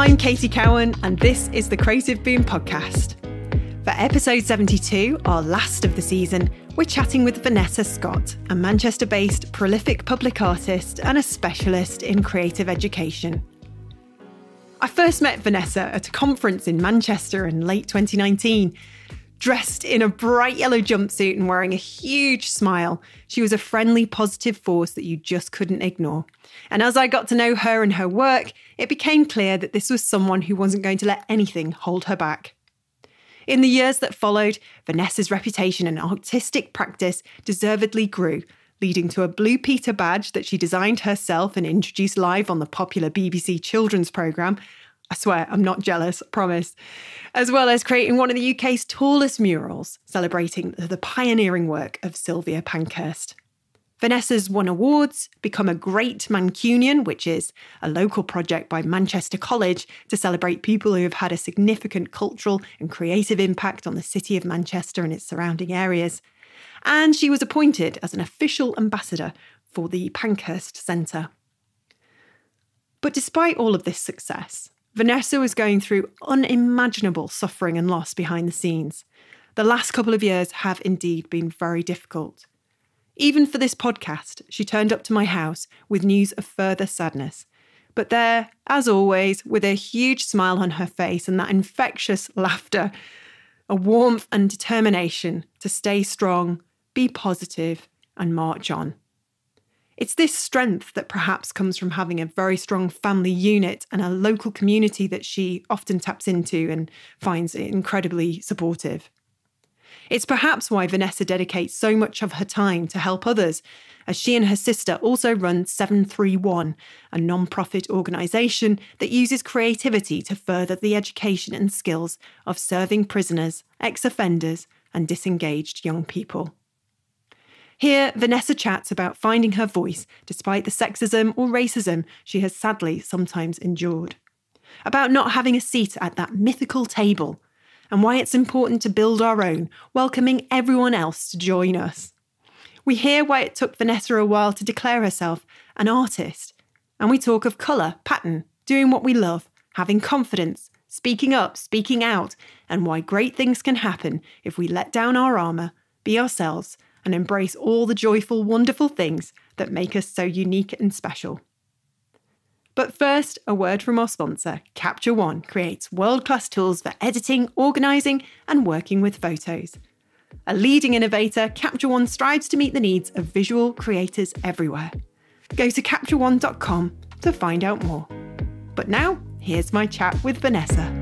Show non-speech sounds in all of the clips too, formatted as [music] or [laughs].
I'm Katie Cowan, and this is the Creative Boom Podcast. For episode 72, our last of the season, we're chatting with Venessa Scott, a Manchester based prolific public artist and a specialist in creative education. I first met Venessa at a conference in Manchester in late 2019. Dressed in a bright yellow jumpsuit and wearing a huge smile, she was a friendly, positive force that you just couldn't ignore. And as I got to know her and her work, it became clear that this was someone who wasn't going to let anything hold her back. In the years that followed, Venessa's reputation and artistic practice deservedly grew, leading to a Blue Peter badge that she designed herself and introduced live on the popular BBC children's programme. I swear, I'm not jealous, promise. As well as creating one of the UK's tallest murals, celebrating the pioneering work of Sylvia Pankhurst. Venessa's won awards, become a Great Mancunian, which is a local project by Manchester College to celebrate people who have had a significant cultural and creative impact on the city of Manchester and its surrounding areas. And she was appointed as an official ambassador for the Pankhurst Centre. But despite all of this success, Venessa was going through unimaginable suffering and loss behind the scenes. The last couple of years have indeed been very difficult. Even for this podcast, she turned up to my house with news of further sadness. But there, as always, with a huge smile on her face and that infectious laughter, a warmth and determination to stay strong, be positive, and march on. It's this strength that perhaps comes from having a very strong family unit and a local community that she often taps into and finds incredibly supportive. It's perhaps why Venessa dedicates so much of her time to help others, as she and her sister also run 731, a non profit organisation that uses creativity to further the education and skills of serving prisoners, ex offenders, and disengaged young people. Here, Venessa chats about finding her voice despite the sexism or racism she has sadly sometimes endured. About not having a seat at that mythical table and why it's important to build our own, welcoming everyone else to join us. We hear why it took Venessa a while to declare herself an artist, and we talk of colour, pattern, doing what we love, having confidence, speaking up, speaking out, and why great things can happen if we let down our armour, be ourselves, and embrace all the joyful, wonderful things that make us so unique and special. But first, a word from our sponsor. Capture One creates world class tools for editing, organising, and working with photos. A leading innovator, Capture One strives to meet the needs of visual creators everywhere. Go to captureone.com to find out more. But now, here's my chat with Venessa.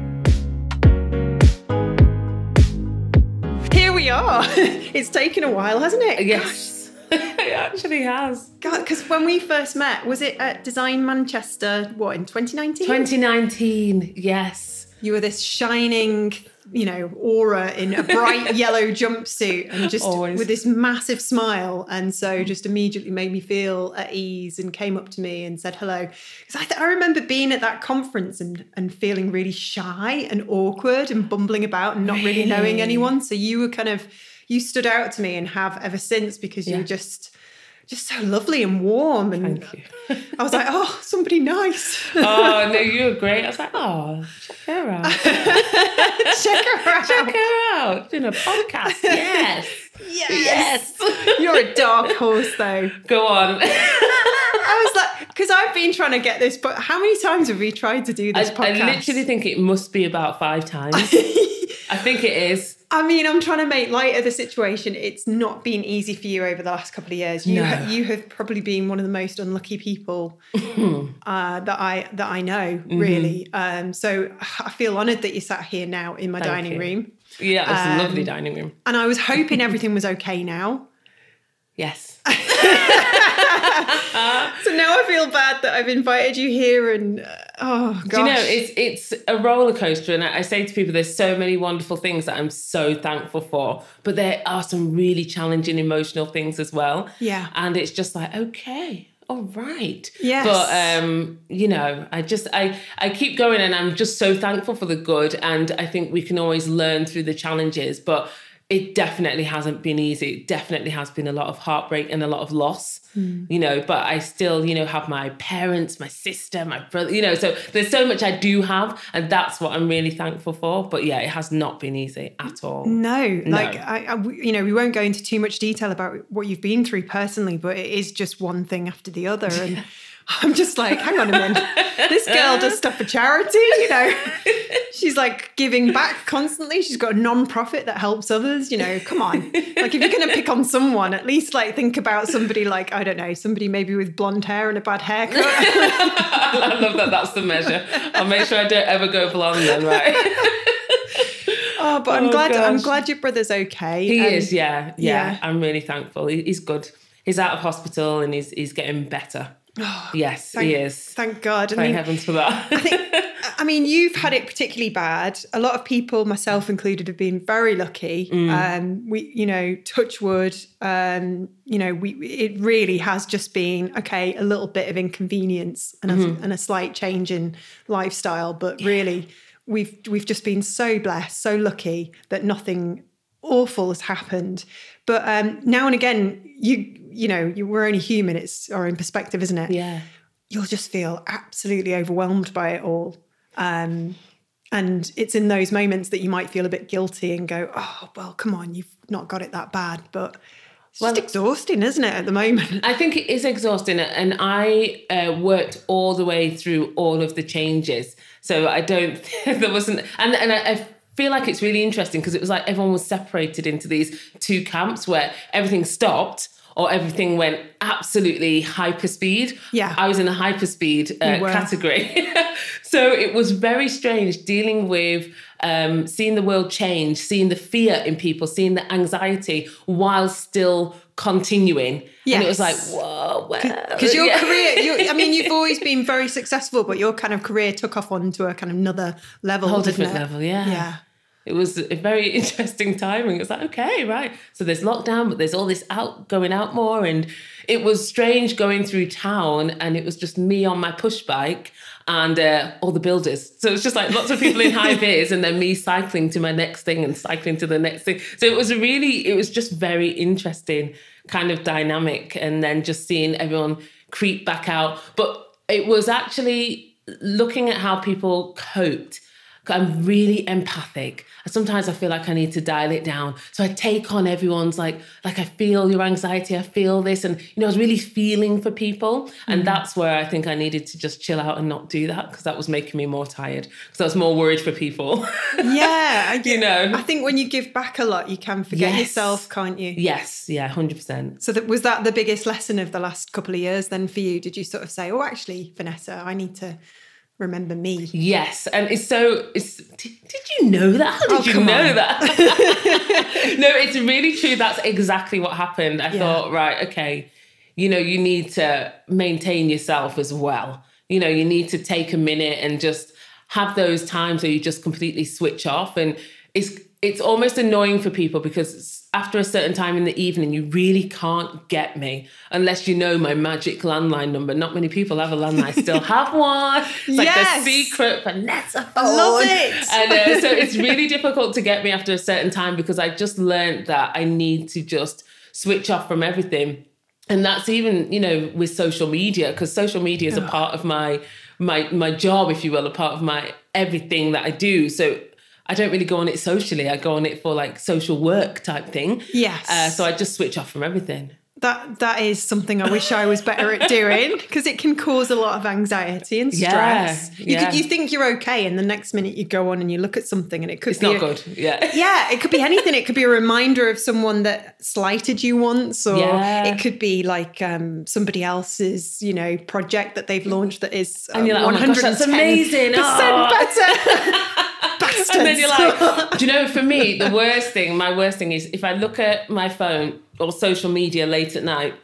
We are. [laughs] it's taken a while, hasn't it? Yes. [laughs] it actually has. God, because when we first met, was it at Design Manchester, what, in 2019? 2019, yes. You were this shining, you know, aura in a bright [laughs] yellow jumpsuit and just Always. with this massive smile. And so mm. just immediately made me feel at ease and came up to me and said hello. Because I, th- I remember being at that conference and, and feeling really shy and awkward and bumbling about and not really knowing anyone. So you were kind of, you stood out to me and have ever since because you Yeah. were just, just so lovely and warm. And. I was like, oh, somebody nice. oh, [laughs] no, you were great. I was like, oh, check her out. [laughs] Check her out. check her out. Doing a podcast. Yes. Yes. Yes. [laughs] You're a dark horse, though. Go on. I was like, because I've been trying to get this, but how many times have we tried to do this I podcast? I literally think it must be about five times. I think it is. I mean, I'm trying to make light of the situation. It's not been easy for you over the last couple of years. You No. ha- you have probably been one of the most unlucky people [laughs] uh, that I that I know, Mm-hmm. really. Um, so [sighs] I feel honoured that you sat here now in my Thank dining you. room, Yeah, it's a lovely Um, dining room. and I was hoping everything [laughs] was okay now. Yes. [laughs] So now I feel bad that I've invited you here, and uh, oh gosh, Do you know, it's it's a roller coaster, and I I say to people, there's so many wonderful things that I'm so thankful for, but there are some really challenging emotional things as well. Yeah. and it's just like, okay, all right. Yes. but um, you know, I just I I keep going, and I'm just so thankful for the good, and I think we can always learn through the challenges, but. it definitely hasn't been easy. It definitely has been a lot of heartbreak and a lot of loss, Mm. you know, but I still, you know, have my parents, my sister, my brother, you know, so there's so much I do have. And that's what I'm really thankful for. But yeah, it has not been easy at all. No, like I, I, you know, we won't go into too much detail about what you've been through personally, but it is just one thing after the other, and [laughs] [laughs] I'm just like, hang on a minute, this girl does stuff for charity, you know. [laughs] She's like giving back constantly. She's got a non-profit that helps others, you know. Come on, like if you're going to pick on someone, at least like think about somebody like I don't know, somebody maybe with blonde hair and a bad haircut. [laughs] I love that that's the measure. I'll make sure I don't ever go blonde then, right? oh, but I'm Oh, glad. I'm glad your brother's okay. He is, yeah, yeah, yeah. I'm really thankful. He- He's good. He's out of hospital and he's he's getting better. [gasps] yes, Thank, he is. Thank God. I Thank mean, heavens for that. I think, I mean, you've had it particularly bad. A lot of people, myself included, have been very lucky. Um, we, you know, touch wood. Um, you know, we it really has just been okay, a little bit of inconvenience and a, and a slight change in lifestyle, but really, we've we've just been so blessed, so lucky that nothing awful has happened. But um, now and again, you you know, you, we're only human. It's our own perspective, isn't it? yeah. you'll just feel absolutely overwhelmed by it all. Um, and it's in those moments that you might feel a bit guilty and go, oh, well, come on, you've not got it that bad. But it's just exhausting, isn't it, at the moment? I think it is exhausting, and I uh, worked all the way through all of the changes. So I don't. [laughs] there wasn't, and and I, I feel like it's really interesting because it was like everyone was separated into these two camps where everything stopped. Or everything went absolutely hyperspeed. Yeah. I was in the hyperspeed uh, category. [laughs] so it was very strange dealing with um, seeing the world change, seeing the fear in people, seeing the anxiety while still continuing. And it was like, whoa, wow. Because your [laughs] Yeah. career, you I mean, you've [laughs] always been very successful, but your kind of career took off onto a kind of another level. whole different it? level, yeah. Yeah. It was a very [laughs] interesting timing. It's like, okay, right. So there's lockdown, but there's all this out going out more. And it was strange going through town and it was just me on my push bike and uh, all the builders. So it's just like lots of people in high [laughs] vis and then me cycling to my next thing and cycling to the next thing. So it was really, it was just very interesting kind of dynamic. And then just seeing everyone creep back out. But it was actually looking at how people coped. I'm really empathic. Sometimes I feel like I need to dial it down. So I take on everyone's like, like I feel your anxiety, I feel this. And you know, I was really feeling for people. And mm-hmm. that's where I think I needed to just chill out and not do that because that was making me more tired. Because I was more worried for people. [laughs] Yeah. I, You know. I think when you give back a lot, you can forget Yes. yourself, can't you? yes, yeah, hundred percent. So that was that the biggest lesson of the last couple of years then for you? Did you sort of say, "Oh, actually, Venessa, I need to remember me"? Yes, and it's so. It's. Did, did you know that? How did Oh, you know on. that? [laughs] [laughs] no, it's really true. That's exactly what happened. I Yeah. thought, right, okay, you know, you need to maintain yourself as well. You know, you need to take a minute and just have those times where you just completely switch off, and it's it's almost annoying for people because after a certain time in the evening, you really can't get me unless you know my magic landline number. Not many people have a landline. I still [laughs] have one. It's like Yes. the secret Venessa phone. I love it. And [laughs] uh, so it's really difficult to get me after a certain time because I just learned that I need to just switch off from everything. And that's even, you know, with social media, because social media is a part of my my my job, if you will, a part of my everything that I do. So I don't really go on it socially. I go on it for like social work type thing. Yes. Uh, so I just switch off from everything. That that is something I wish I was better at doing [laughs] because it can cause a lot of anxiety and stress. Yeah, you, yeah. could, you think you're okay, and the next minute you go on and you look at something, and it could It's be not a- good. Yeah. [laughs] Yeah, it could be anything. It could be a reminder of someone that slighted you once, or Yeah. it could be like um, somebody else's, you know, project that they've launched that is uh, And you're like, oh my gosh, that's amazing. Oh. better. [laughs] And then you're like, [laughs] do you know, for me, the worst thing, my worst thing is if I look at my phone or social media late at night,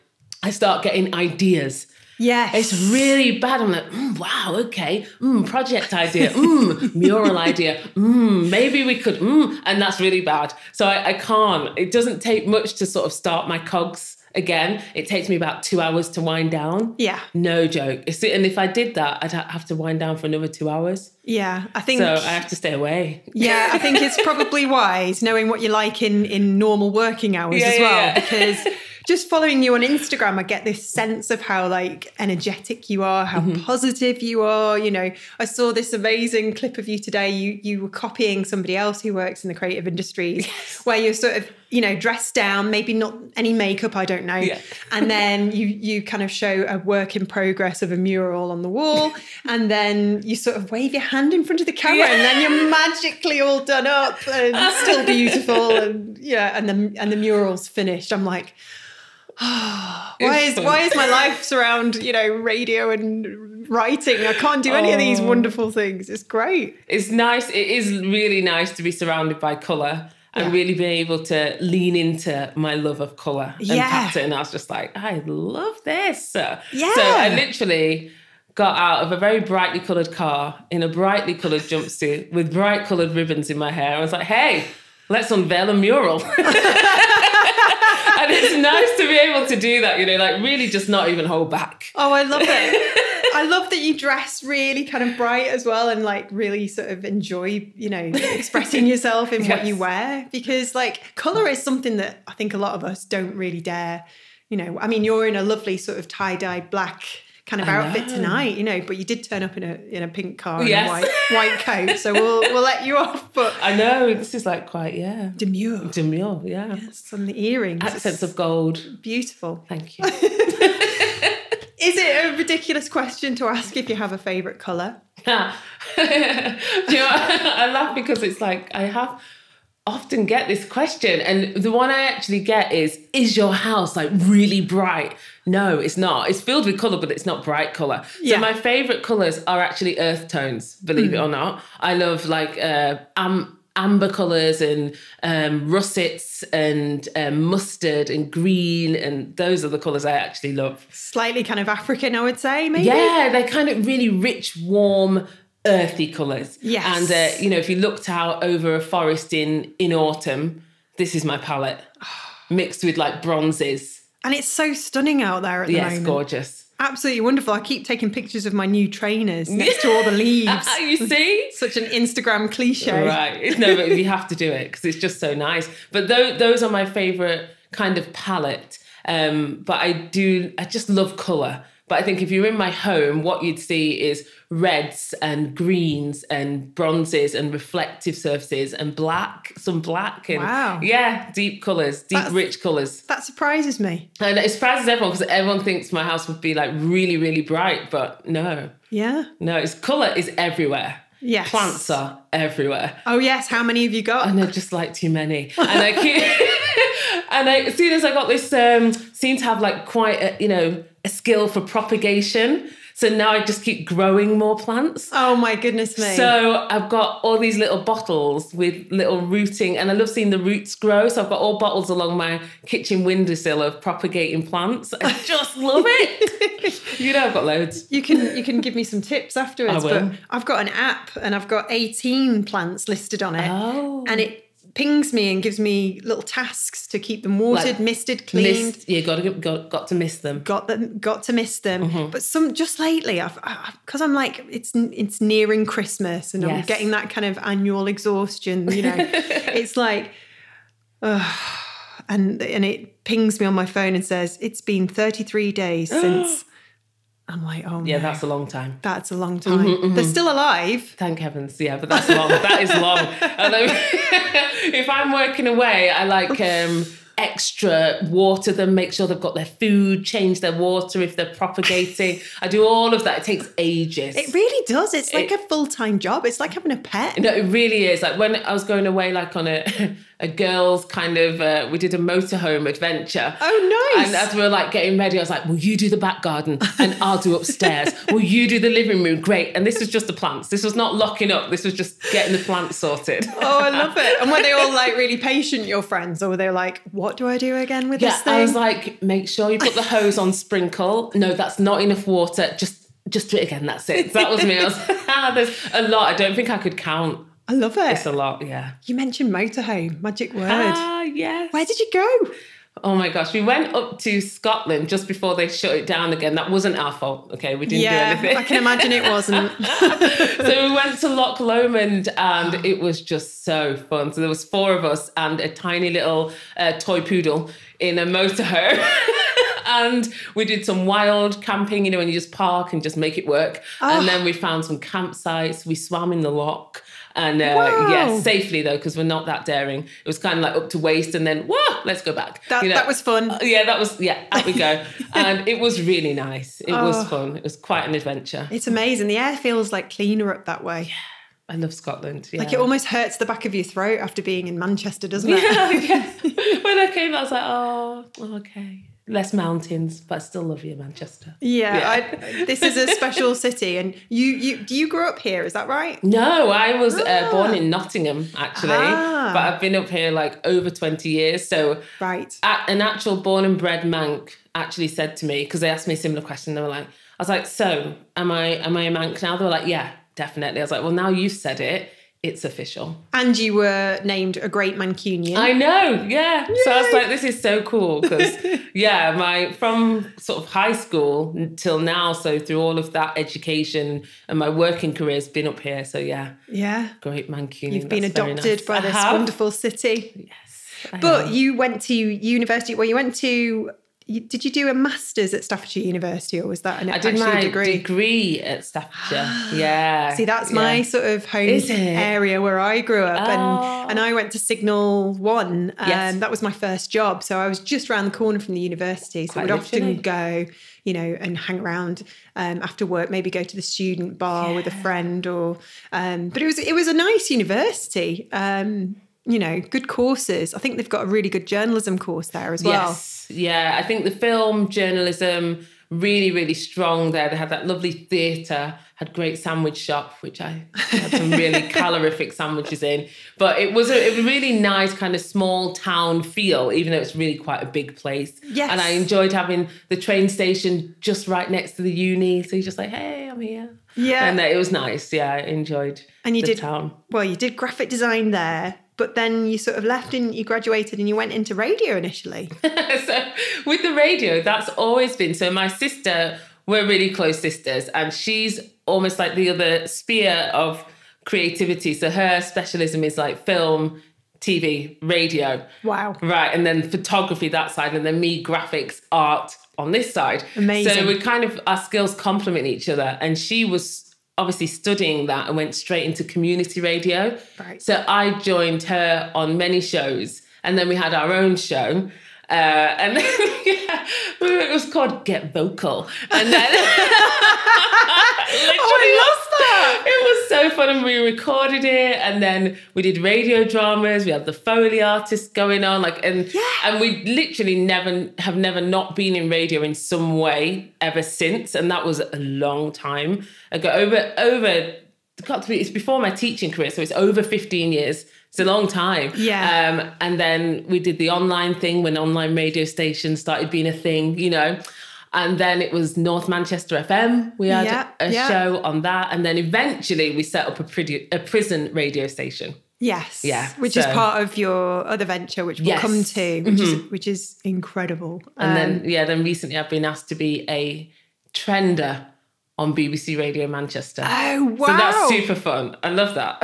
I start getting ideas. yes, It's really bad. I'm like, mm, wow, okay, mm, project idea, mm, mural idea, mm, maybe we could, mm, and that's really bad. So I, I can't. It doesn't take much to sort of start my cogs again, it takes me about two hours to wind down. Yeah. No joke. And if I did that, I'd have to wind down for another two hours. Yeah. I think. So I have to stay away. yeah, I think it's probably [laughs] wise knowing what you like in in normal working hours Yeah, as well, yeah. because [laughs] just following you on Instagram, I get this sense of how like energetic you are, how Mm-hmm. positive you are. You know, I saw this amazing clip of you today. You you were copying somebody else who works in the creative industries, where you're sort of you know dressed down, maybe not any makeup, I don't know, Yeah. and then you you kind of show a work in progress of a mural on the wall, [laughs] and then you sort of wave your hand in front of the camera, and then you're magically all done up and still beautiful, [laughs] and yeah, and the and the mural's finished. I'm like. [sighs] why is why is my life surround you know radio and writing? I can't do any of these Oh. wonderful things. It's great. It's nice. It is really nice to be surrounded by colour and Yeah. really be able to lean into my love of colour and Yeah. pattern. I was just like, I love this. Yeah. So I literally got out of a very brightly coloured car in a brightly coloured jumpsuit with bright coloured ribbons in my hair. I was like, hey, let's unveil a mural. [laughs] [laughs] and it's [laughs] nice to be able to do that, you know, like really just not even hold back. Oh, I love it. [laughs] I love that you dress really kind of bright as well and like really sort of enjoy, you know, expressing yourself in what you wear because like color is something that I think a lot of us don't really dare, you know. I mean, you're in a lovely sort of tie-dye black kind of I outfit know. tonight, you know, but you did turn up in a in a pink car and Yes. a white white coat, so we'll we'll let you off. But [laughs] I know, this is like quite, yeah. demure, Demure, yeah. yes, and the earrings, Accents of gold. beautiful. Thank [laughs] you. Is it a ridiculous question to ask if you have a favorite color? [laughs] You know, I laugh because it's like I have often get this question, and the one I actually get is, "Is your house like really bright?" No, it's not. It's filled with color, but it's not bright color. Yeah. So my favorite colors are actually earth tones. Believe it or not, I love like uh, am- amber colors and um, russets and um, mustard and green, and those are the colors I actually love. Slightly kind of African, I would say, maybe. Yeah, they're kind of really rich, warm, earthy colours. Yes. And uh, you know, if you looked out over a forest in in autumn, this is my palette, [sighs] mixed with like bronzes. And it's so stunning out there at the Yes, moment. gorgeous. Absolutely wonderful. I keep taking pictures of my new trainers [laughs] next to all the leaves. [laughs] you see? [laughs] Such an Instagram cliche. Right. No, but you have to do it because it's just so nice. But those, those are my favorite kind of palette. Um, but I do, I just love color. But I think if you're in my home, what you'd see is reds and greens and bronzes and reflective surfaces and black, some black and Wow. yeah, deep colors, deep That's- rich colors. That surprises me. And it surprises everyone because everyone thinks my house would be like really, really bright, but no, Yeah. no, it's color is everywhere. Yes. Plants are everywhere Oh, yes. How many have you got? and they're just like too many. And I keep, [laughs] and I, as soon as I got this, um, seem to have like quite a, you know a skill for propagation. So now I just keep growing more plants. Oh, my goodness me. So I've got all these little bottles with little rooting, and I love seeing the roots grow. So I've got all bottles along my kitchen windowsill of propagating plants. I [laughs] just love it. you know, I've got loads. you can you can give me some tips afterwards. I will. But I've got an app and I've got 18 plants listed on it. Oh. And it pings me and gives me little tasks to keep them watered, Like misted, cleaned. Missed, you got to got, got to miss them. got them got to miss them Mm-hmm. but some just lately i've because i'm like it's it's nearing christmas and i'm getting that kind of annual exhaustion you know [laughs] it's like ugh, and and it pings me on my phone and says it's been 33 days since [gasps] i'm like oh Yeah, no, that's a long time. that's a long time they're still alive Thank heavens, yeah, but that's long. that is long. [laughs] [laughs] If I'm working away, I like um, extra water them, make sure they've got their food, change their water if they're propagating. I do all of that. It takes ages. it really does it's like It- a full-time job it's like having a pet no, it really is. Like when I was going away, like on a [laughs] a girls' kind of, uh, we did a motorhome adventure. Oh, nice. And as we were like getting ready, I was like, "Will you do the back garden and I'll do upstairs? [laughs] Will you do the living room? Great." And this was just the plants. This was not locking up. This was just getting the plants sorted. Oh, I love it. And were they all like really [laughs] patient, your friends, or were they like, what do I do again with Yeah, this thing? I was like, make sure you put the hose on sprinkle. No, that's not enough water. Just just do it again. That's it. That was me. I was [laughs] ah, there's a lot. I don't think I could count. I love it. It's a lot. Yeah. You mentioned motorhome, magic word. Ah, yes. Where did you go? Oh my gosh, we went up to Scotland just before they shut it down again. That wasn't our fault. Okay, we didn't yeah, do anything. I can imagine it wasn't. [laughs] so we went to Loch Lomond and it was just so fun. So there was four of us and a tiny little uh, toy poodle in a motorhome. [laughs] and we did some wild camping, you know, when you just park and just make it work. Oh. And then we found some campsites. We swam in the loch. And uh, Wow. yeah, safely though, because we're not that daring. It was kind of like up to waist, and then whoa, let's go back. That, you know? that was fun. yeah, that was yeah. Out we go, [laughs] and it was really nice. It Oh. was fun. It was quite an adventure. It's amazing. The air feels like cleaner up that way. I love Scotland. Yeah. Like it almost hurts the back of your throat after being in Manchester, doesn't [laughs] it? yeah, [laughs] yeah. When I came, I was like, oh, okay. Less mountains, but I still love you, Manchester. Yeah, Yeah. I, this is a special city, and you you do you grow up here? Is that right? No, I was uh, Ah. born in Nottingham, actually, Ah. but I've been up here like over 20 years. So Right. a- an actual born and bred Manc actually said to me, because they asked me a similar question, they were like, I was like, so am I am I a Manc now? They were like, yeah, definitely. I was like, well, now you've said it, it's official. And you were named a great Mancunian. I know, yeah. So I was like, this is so cool because, [laughs] yeah, my from sort of high school until now, so through all of that education and my working career has been up here. So yeah, yeah. great Mancunian. You've been adopted nice. by this wonderful city. Yes, I But you went to university. Well, you went to. You, did you do a master's at Staffordshire University, or was that an I did my degree? degree. at Staffordshire. [gasps] yeah. See, that's my sort of home area where I grew up, Oh. and and I went to Signal One. Um, Yes. That was my first job, so I was just around the corner from the university. So Quite I would often go, you know, and hang around um, after work. Maybe go to the student bar with a friend, or. Um, but it was it was a nice university. Um, you know, good courses. I think they've got a really good journalism course there as well. Yes. Yeah. I think the film journalism really, really strong there. They had that lovely theatre, had great sandwich shop, which I had some really [laughs] calorific sandwiches in. But it was a, a really nice kind of small town feel, even though it's really quite a big place. Yes. And I enjoyed having the train station just right next to the uni. So you're just like, hey, I'm here. Yeah. And uh, it was nice. Yeah, I enjoyed And you the did town. well. You did graphic design there, but then you sort of left and you graduated and you went into radio initially. [laughs] so with the radio, that's always been so. My sister, we're really close sisters, and she's almost like the other sphere of creativity. So her specialism is like film, TV, radio. Wow. Right. And then photography that side, and then me, graphics, art on this side. Amazing. So we kind of our skills complement each other. And she was obviously studying that and went straight into community radio. Right. So I joined her on many shows, and then we had our own show. Uh, and then [laughs] yeah, it was called Get Vocal. And then [laughs] Oh, I love that. it was so fun and we recorded it and then we did radio dramas we had the foley artists going on like and Yeah. and we literally never have never not been in radio in some way ever since and that was a long time ago over over got to be it's before my teaching career so it's over 15 years it's a long time Yeah. um and then we did the online thing when online radio stations started being a thing you know and then it was North Manchester FM. We had Yeah, a yeah. show on that, and then eventually we set up a, pretty, a prison radio station. Yes. Yeah, Which is part of your other venture, which we'll Yes. Mm-hmm. come to, which is which is incredible. And Um, then yeah, then recently I've been asked to be a trender on BBC Radio Manchester. Oh wow. So that's super fun. I love that.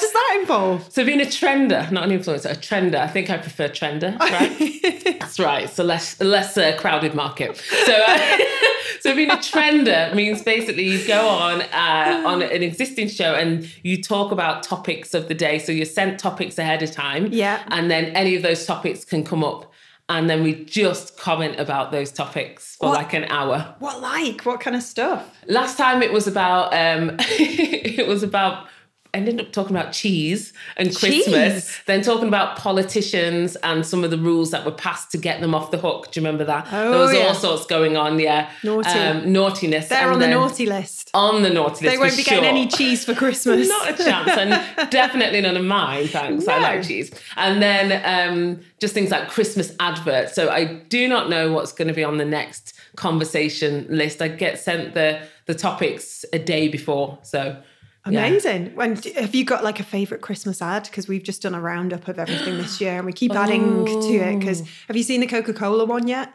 What, does that involve? so being a trender, not an influencer, a trender. I think I prefer trender, [laughs] right? That's right. It's a less a less uh, crowded market. So, uh, [laughs] so being a trender means basically you go on uh, on an existing show and you talk about topics of the day. So you're sent topics ahead of time. Yeah. And then any of those topics can come up. And then we just comment about those topics for What? like an hour. What like? What kind of stuff? Last time it was about um [laughs] it was about ended up talking about cheese and Christmas, Cheese? then talking about politicians and some of the rules that were passed to get them off the hook. Do you remember that? Oh, there was yeah. all sorts going on, yeah. Naughty. Um, naughtiness. They're on the naughty list. On the naughty list. They won't be getting any cheese for Christmas. [laughs] Not a chance, and [laughs] definitely none of mine. Thanks, I like cheese. And then um, just things like Christmas adverts. So I do not know what's going to be on the next conversation list. I get sent the the topics a day before, so Amazing. When have you got like a favorite Christmas ad? Because we've just done a roundup of everything this year, and we keep adding to it. Because have you seen the Coca Cola one yet?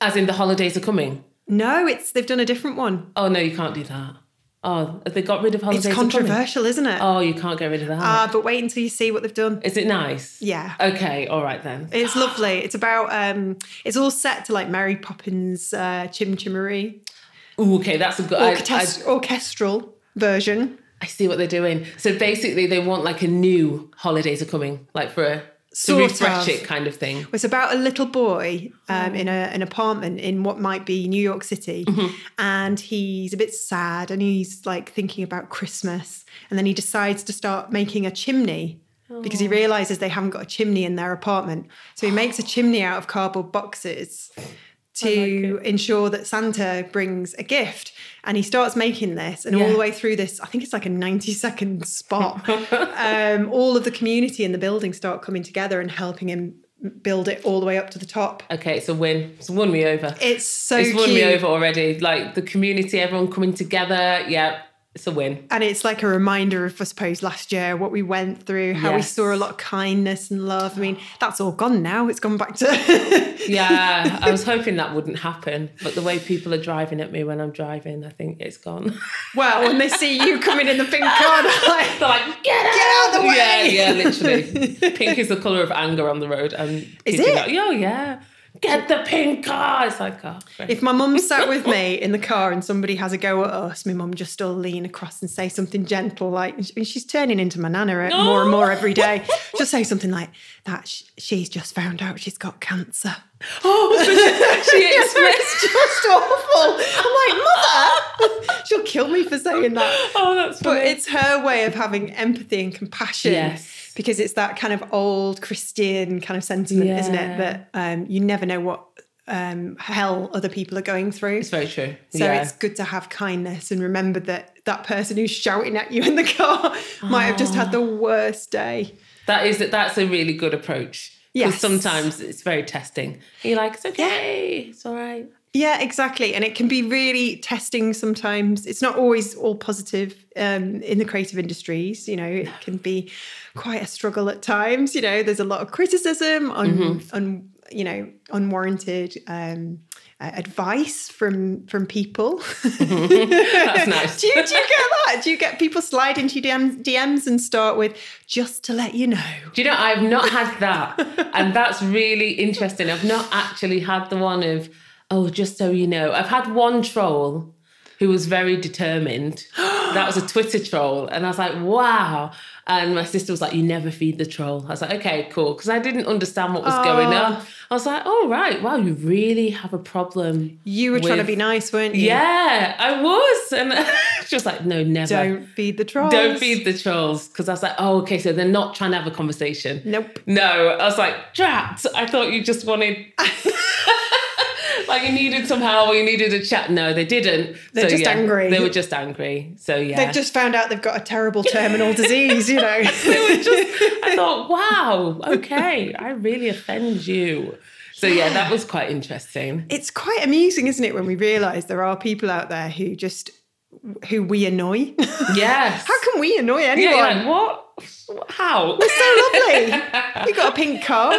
As in the holidays are coming. No, it's they've done a different one. Oh no, you can't do that. Oh, have they got rid of holidays? It's controversial, isn't it? Oh, you can't get rid of that. Ah, but wait until you see what they've done. Is it nice? Yeah. Okay, all right then. It's lovely. It's about um it's all set to like Mary Poppins uh Chim Chimmery. Ooh, okay, that's a good. I, I, orchestral version. I see what they're doing. So basically, they want like a new holidays are coming, like for a Sort refresh of. it kind of thing. It's about a little boy um, in a, an apartment in what might be New York City. And he's a bit sad and he's like thinking about Christmas. And then he decides to start making a chimney because he realizes they haven't got a chimney in their apartment. So he makes a chimney out of cardboard boxes to ensure that Santa brings a gift. And he starts making this, and all the way through this, I think it's like a 90 second [laughs] spot. [laughs] um, all of the community in the building start coming together and helping him build it all the way up to the top. Okay, it's a win. It's won me over. It's so it's won cute. me over already. Like the community, everyone coming together. Yeah, it's a win. And it's like a reminder of, I suppose, last year, what we went through, how we saw a lot of kindness and love. I mean, [sighs] that's all gone now. It's gone back to. [laughs] Yeah, I was [laughs] hoping that wouldn't happen, but the way people are driving at me when I'm driving, I think it's gone. well, when they see you coming in the pink car, they're like, [laughs] They're like, get out, Get out the way! Yeah, yeah, literally. pink is the colour of anger on the road. I'm Is it? out. Oh, yeah. Get the pink car. It's like, oh, great. If my mum sat with me in the car and somebody has a go at us, my mum just still lean across and say something gentle, like she's turning into my nana more and more every day. Just say something like that. She's just found out she's got cancer. oh, [laughs] she. It's just awful. I'm like, mother, [laughs] she'll kill me for saying that. Oh, that's But it's her way of having empathy and compassion. Yes. Because it's that kind of old Christian kind of sentiment, isn't it? That um, you never know what um, hell other people are going through. It's very true. So yeah. it's good to have kindness and remember that that person who's shouting at you in the car [laughs] might have just had the worst day. That is that's a really good approach. Yes. Because sometimes it's very testing. You're like, it's okay, it's all right. Yeah, exactly. And it can be really testing sometimes. It's not always all positive um, in the creative industries. You know, it can be quite a struggle at times. You know, there's a lot of criticism on, on you know, unwarranted um, uh, advice from from people. [laughs] That's nice. [laughs] do, you, do you get that? Do you get people slide into your DMs, DMs and start with just to let you know? Do you know, I've not had that. and that's really interesting. I've not actually had the one of, oh, just so you know. I've had one troll who was very determined. [gasps] [gasps] that was a Twitter troll. And I was like, wow. And my sister was like, you never feed the troll. I was like, okay, cool. Because I didn't understand what was going on. I was like, oh, right. Wow, you really have a problem. You were trying to be nice, weren't you? Yeah, I was. And [laughs] she was like, no, never. Don't feed the trolls. Don't feed the trolls because I was like, oh, okay, so they're not trying to have a conversation. Nope. No, I was like, drat. I thought you just wanted, [laughs] [laughs] like, you needed some help or you needed a chat. No, they didn't. They're just angry. They were just angry. So yeah, They've just found out they've got a terrible terminal disease, you know. [laughs] they were just. I [laughs] thought, wow, okay, I really offend you. So yeah, that was quite interesting. it's quite amusing, isn't it, when we realise there are people out there who just who we annoy. Yes. How can we annoy anyone? you're like, what? How? We're so lovely. [laughs] you got a pink car.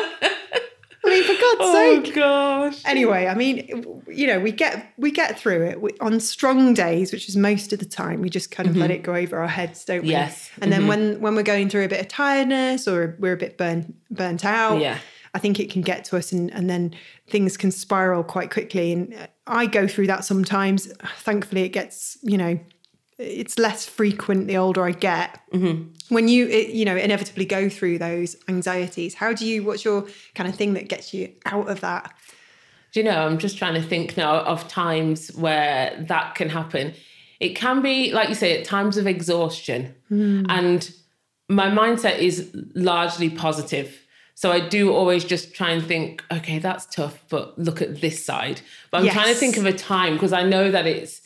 I mean, for God's sake. Oh gosh. Anyway, I mean, you know, we get we get through it we, on strong days, which is most of the time. We just kind of let it go over our heads, don't we? Mm-hmm. Yes. And then when when we're going through a bit of tiredness or we're a bit burnt burnt out, Yeah. I think it can get to us, and and then things can spiral quite quickly. And I go through that sometimes. Thankfully, it gets you know. It's less frequent the older I get. Mm-hmm. When you, you know, inevitably go through those anxieties, how do you? What's your kind of thing that gets you out of that? Do you know, I'm just trying to think now of times where that can happen. It can be, like you say, at times of exhaustion. Hmm. And my mindset is largely positive. So I do always just try and think, okay, that's tough, but look at this side. But I'm trying to think of a time because I know that it's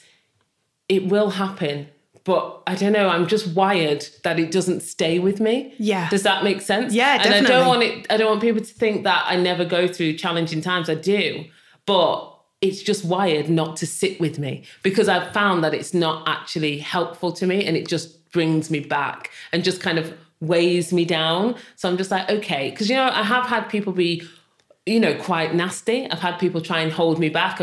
it will happen. But I don't know, I'm just wired that it doesn't stay with me. Yeah. Does that make sense? Yeah, And I don't want it I don't want people to think that I never go through challenging times. I do. But it's just wired not to sit with me because I've found that it's not actually helpful to me and it just brings me back and just kind of weighs me down. So I'm just like, okay, because you know, I have had people be you know, quite nasty. I've had people try and hold me back.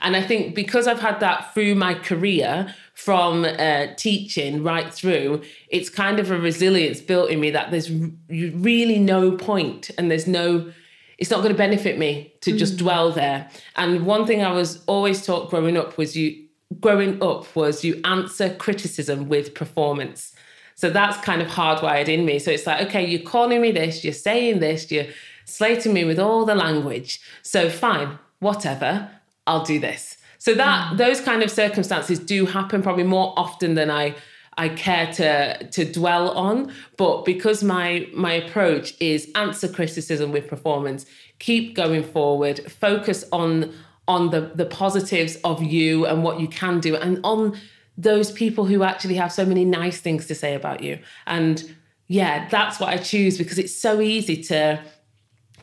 and I think because I've had that through my career, from uh, teaching right through, it's kind of a resilience built in me that there's really no point and there's no, it's not going to benefit me to just mm. dwell there. And one thing I was always taught growing up was you, growing up was you answer criticism with performance. So that's kind of hardwired in me. So it's like, okay, you're calling me this, you're saying this, you're slating me with all the language. So fine, whatever, I'll do this. So that mm. those kind of circumstances do happen probably more often than I I care to to dwell on. But because my my approach is answer criticism with performance, keep going forward, focus on on the the positives of you and what you can do, and on those people who actually have so many nice things to say about you. And yeah, that's what I choose because it's so easy to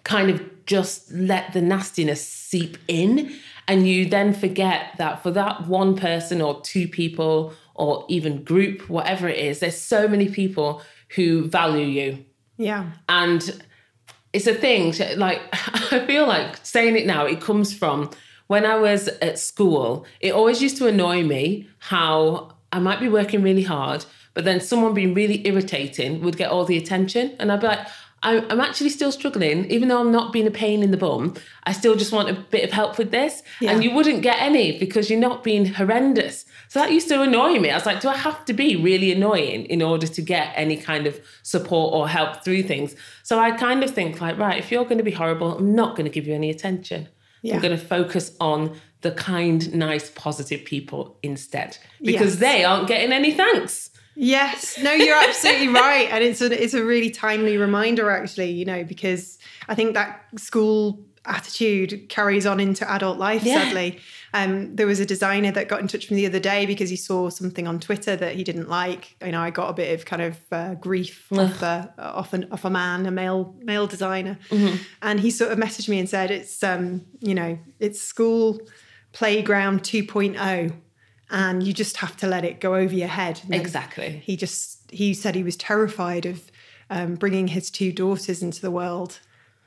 kind of just let the nastiness seep in. And you then forget that for that one person or two people or even group, whatever it is, there's so many people who value you. Yeah. And it's a thing, like, [laughs] I feel like saying it now, it comes from when I was at school, it always used to annoy me how I might be working really hard, but then someone being really irritating would get all the attention. And I'd be like, I'm actually still struggling, even though I'm not being a pain in the bum. I still just want a bit of help with this. Yeah. And you wouldn't get any because you're not being horrendous. So that used to annoy me. I was like, do I have to be really annoying in order to get any kind of support or help through things? So I kind of think, like, right, if you're going to be horrible, I'm not going to give you any attention. Yeah. I'm going to focus on the kind, nice, positive people instead because yes. they aren't getting any thanks. Yes, no, you're absolutely [laughs] right, and it's a it's a really timely reminder, actually. You know, because I think that school attitude carries on into adult life. Yeah. Sadly, um, there was a designer that got in touch with me the other day because he saw something on Twitter that he didn't like. You know, I got a bit of kind of uh, grief off, uh, off, an, off a man, a male male designer, mm-hmm. and he sort of messaged me and said, "It's um, you know, it's school playground 2.0." and you just have to let it go over your head. exactly. He just he said he was terrified of um, bringing his two daughters into the world.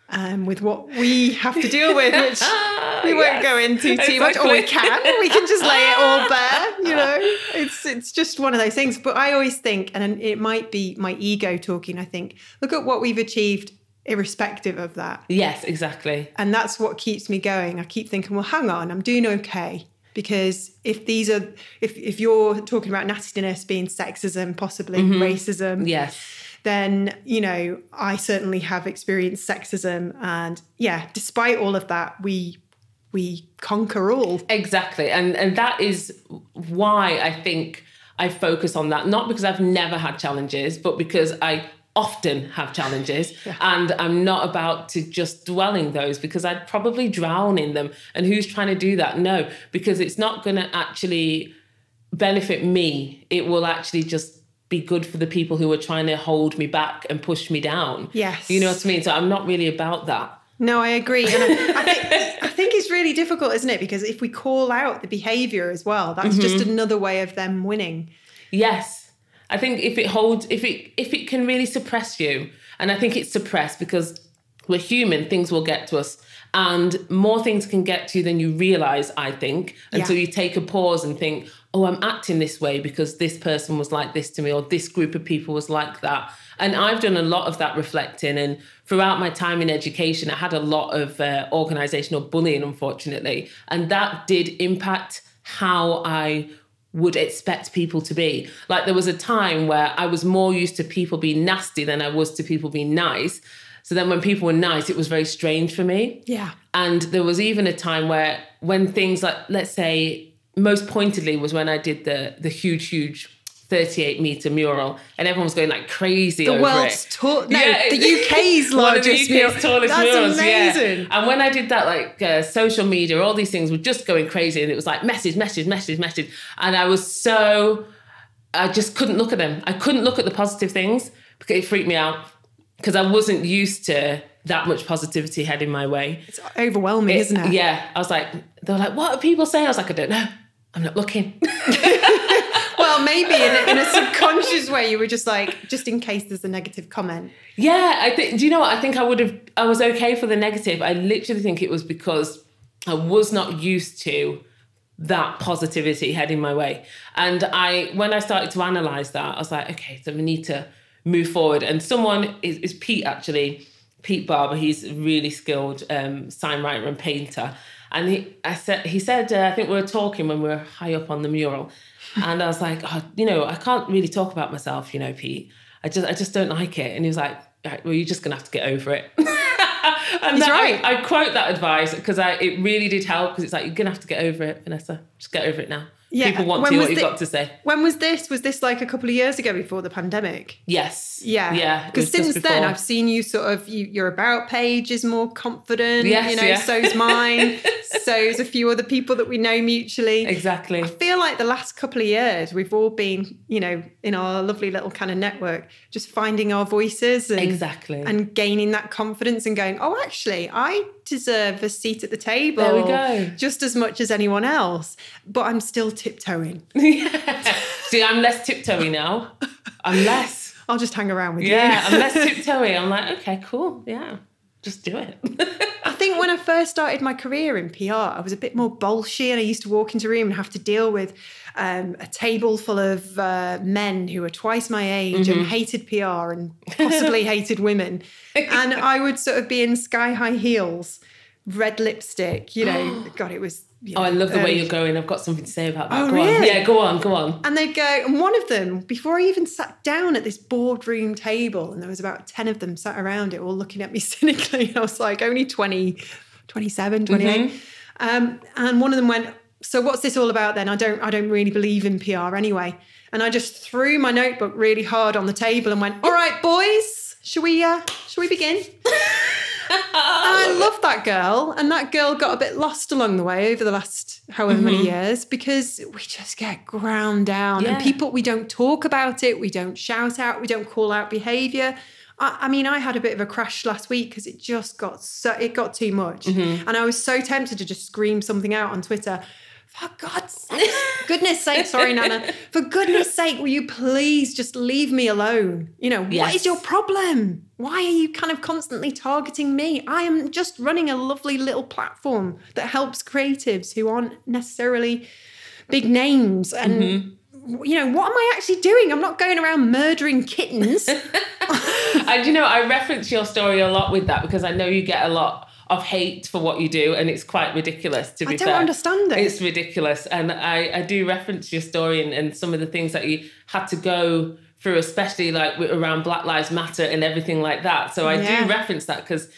Um, with what we have to deal with, which [laughs] we won't go into too exactly. much, or we can. We can just lay it all bare. You [laughs] know, it's it's just one of those things. But I always think, and it might be my ego talking. I think, look at what we've achieved irrespective of that. Yes, exactly. And that's what keeps me going. I keep thinking, well, hang on, I'm doing okay because if these are if if you're talking about nastiness being sexism possibly mm-hmm. racism yes. then you know i certainly have experienced sexism. And yeah despite all of that we we conquer all. Exactly. And and that is why i think i focus on that. Not because i've never had challenges but because i often have challenges [laughs] yeah. and I'm not about to just dwell in those because I'd probably drown in them. And who's trying to do that? No, because it's not going to actually benefit me. It will actually just be good for the people who are trying to hold me back and push me down. Yes. You know what I mean? So I'm not really about that. No, I agree. And I, I, think, [laughs] I think it's really difficult, isn't it? Because if we call out the behavior as well, that's mm-hmm. just another way of them winning. Yes I think if it holds, if it if it can really suppress you, and I think it's suppressed because we're human, things will get to us, and more things can get to you than you realize. I think until yeah. you take a pause and think, oh, I'm acting this way because this person was like this to me, or this group of people was like that. And I've done a lot of that reflecting. And throughout my time in education, I had a lot of uh, organizational bullying, unfortunately, and that did impact how I would expect people to be. Like there was a time where I was more used to people being nasty than I was to people being nice. So then when people were nice, it was very strange for me. Yeah. And there was even a time where when things like let's say most pointedly was when I did the the huge huge 38 meter mural and everyone was going like crazy the world's tall no yeah. the UK's [laughs] largest the UK's tallest That's murals amazing. yeah and when I did that like uh, social media all these things were just going crazy and it was like message message message message and I was so I just couldn't look at them I couldn't look at the positive things because it freaked me out because I wasn't used to that much positivity heading my way. It's overwhelming, isn't it? Yeah. I was like, they were like, what are people saying? I was like, I don't know. I'm not looking. [laughs] well, maybe in a, in a subconscious way, you were just like, just in case there's a negative comment. Yeah, I think. Do you know what? I think I would have. I was okay for the negative. I literally think it was because I was not used to that positivity heading my way, and I when I started to analyze that, I was like, okay, so we need to move forward. And someone is, is Pete actually, Pete Barber. He's a really skilled um, sign writer and painter. And he, I said, he said, uh, I think we were talking when we were high up on the mural, and I was like, oh, you know, I can't really talk about myself, you know, Pete. I just, I just don't like it. And he was like, right, well, you're just gonna have to get over it. [laughs] and He's right. I, I quote that advice because it really did help because it's like you're gonna have to get over it, Venessa. Just get over it now. Yeah, People want when to hear was what you've got to say. When was this? Was this like a couple of years ago before the pandemic? Yes. Yeah, Yeah. Because since then. I've seen you sort of you, your about page is more confident. Yes, you know, yeah. so's mine. [laughs] so's a few other people that we know mutually. exactly. I feel like the last couple of years we've all been, you know, in our lovely little kind of network, just finding our voices and Exactly. and gaining that confidence and going, oh, actually, I deserve a seat at the table. There we go. Just as much as anyone else, but I'm still tiptoeing. yeah. [laughs] See, I'm less tiptoey now. I'm less. I'll just hang around with you. Yeah, I'm less [laughs] tiptoey. I'm like, okay, cool. Yeah. Just do it. I think when I first started my career in PR, I was a bit more bolshy and I used to walk into a room and have to deal with um, a table full of uh, men who were twice my age Mm-hmm. and hated PR and possibly [laughs] hated women. And I would sort of be in sky high heels, red lipstick, you know, [gasps] God, it was. You oh, I love the way you're going. I've got something to say about that. Oh, go on. really? Yeah, go on, go on. And they'd go, and one of them, before I even sat down at this boardroom table, and there was about 10 of them sat around it, all looking at me [laughs] cynically. I was like, only 20, 27, 28. Um, and one of them went, So what's this all about then? I don't I don't really believe in PR anyway. And I just threw my notebook really hard on the table and went, All right, boys, shall we uh shall we begin? [laughs] [laughs] I love that girl, and that girl got a bit lost along the way over the last however many mm-hmm. years because we just get ground down, and people we don't talk about it, we don't shout out, we don't call out behaviour. I, I mean, I had a bit of a crash last week because it just got so it got too much, mm-hmm. and I was so tempted to just scream something out on Twitter. For God's sake, [laughs] goodness sake, sorry, Nana. For goodness sake, will you please just leave me alone? You know, what Yes. is your problem? Why are you kind of constantly targeting me? I am just running a lovely little platform that helps creatives who aren't necessarily big names. And, mm-hmm. you know, what am I actually doing? I'm not going around murdering kittens. [laughs] And you know, I reference your story a lot with that because I know you get a lot of hate for what you do, and it's quite ridiculous. To be I don't fair, understand it. It's ridiculous, and I I do reference your story and, and some of the things that you had to go through, especially like with- around Black Lives Matter and everything like that. So I Yeah. do reference that because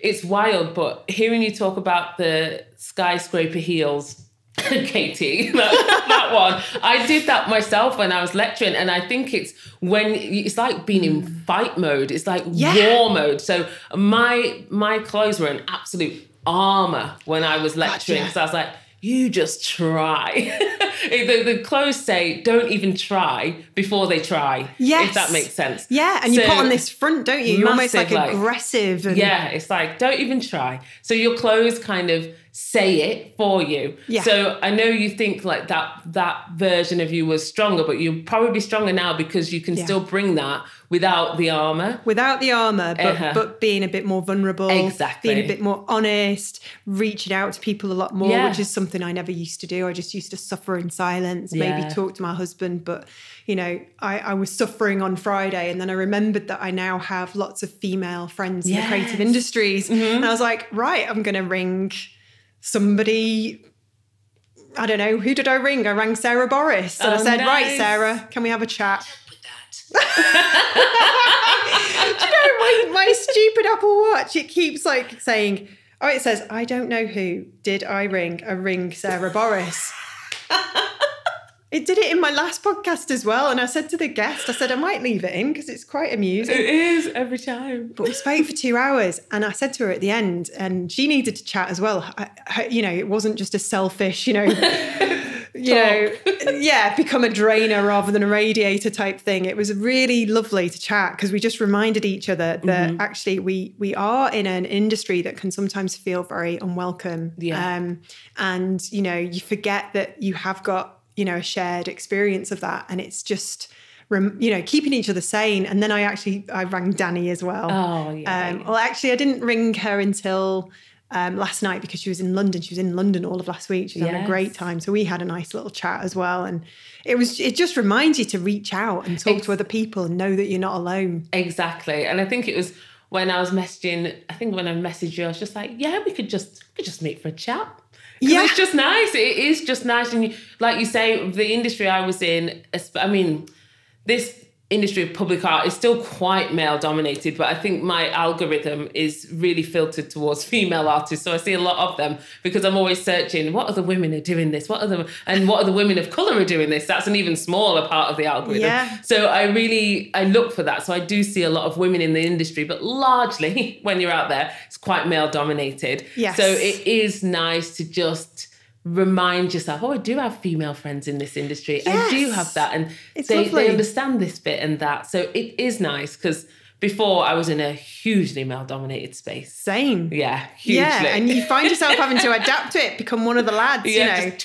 it's wild. But hearing you talk about the skyscraper heels. [laughs] Katie, that, that one. I did that myself when I was lecturing, and I think it's when it's like being in mm. fight mode. It's like Yeah. war mode. So my my clothes were an absolute armor when I was lecturing. Gotcha. So I was like, you just try. [laughs] the, the clothes say, don't even try before they try. Yes. If that makes sense. yeah, and you put on this front, don't you? You're almost like, like- aggressive. And, Yeah, it's like don't even try. So your clothes kind of say it for you. Yeah. So I know you think like that that version of you was stronger, but you're probably stronger now because you can Yeah. still bring that without the armor. without the armor, but Uh-huh. but being a bit more vulnerable, Exactly. being a bit more honest, reaching out to people a lot more, Yeah. which is something I never used to do. I just used to suffer in silence, maybe talk to my husband, but you know, I, I was suffering on Friday, and then I remembered that I now have lots of female friends in the creative Yes. Mm-hmm. industries, and I was like, right, I'm going to ring somebody. I don't know who did I ring? I rang Sarah Boris, and I Oh, said, right. Sarah, can we have a chat? with that. [laughs] Do you know my, my stupid Apple Watch? It keeps like saying, oh, it says, I don't know who did I ring. I ring Sarah Boris. [laughs] it did it in my last podcast as well. And I said to the guest, I said, I might leave it in because it's quite amusing. It is every time. But we spoke for two hours, and I said to her at the end, and she needed to chat as well. I, I- you know, it wasn't just a selfish, you know, [laughs] you know, [laughs] yeah, become a drainer rather than a radiator type thing. It was really lovely to chat because we just reminded each other that Mm-hmm. actually we we are in an industry that can sometimes feel very unwelcome. Yeah. Um, and you know, you forget that you have got you know a shared experience of that, and it's just. You know, keeping each other sane, and then I actually I rang Danny as well. Oh, yeah, Um, yeah. well, actually, I didn't ring her until um, last night because she was in London. She was in London all of last week. She was having a great time. So we had a nice little chat as well. And it was it just reminds you to reach out and talk Ex- to other people and know that you're not alone. Exactly. And I think it was when I was messaging, I think when I messaged you, I was just like, yeah, we could just we could just meet for a chat. Yeah. It's just nice. It is just nice. And you, like you say, the industry I was in, I mean, this industry of public art is still quite male dominated, but I think my algorithm is really filtered towards [laughs] female artists. So I see a lot of them because I'm always searching what other women are doing this, what other and what other women of colour are doing this. That's an even smaller part of the algorithm. Yeah. So I really I look for that. So I do see a lot of women in the industry, but largely [laughs] when you're out there, it's quite male dominated. Yes. So it is nice to just remind yourself, oh, I do have female friends in this industry. I do have that. And It's they, lovely. they understand this bit and that. So it is nice because before I was in a hugely male dominated space. Same. Yeah, hugely. Yeah, and you find yourself [laughs] having to adapt to it, become one of the lads, Yeah, you know.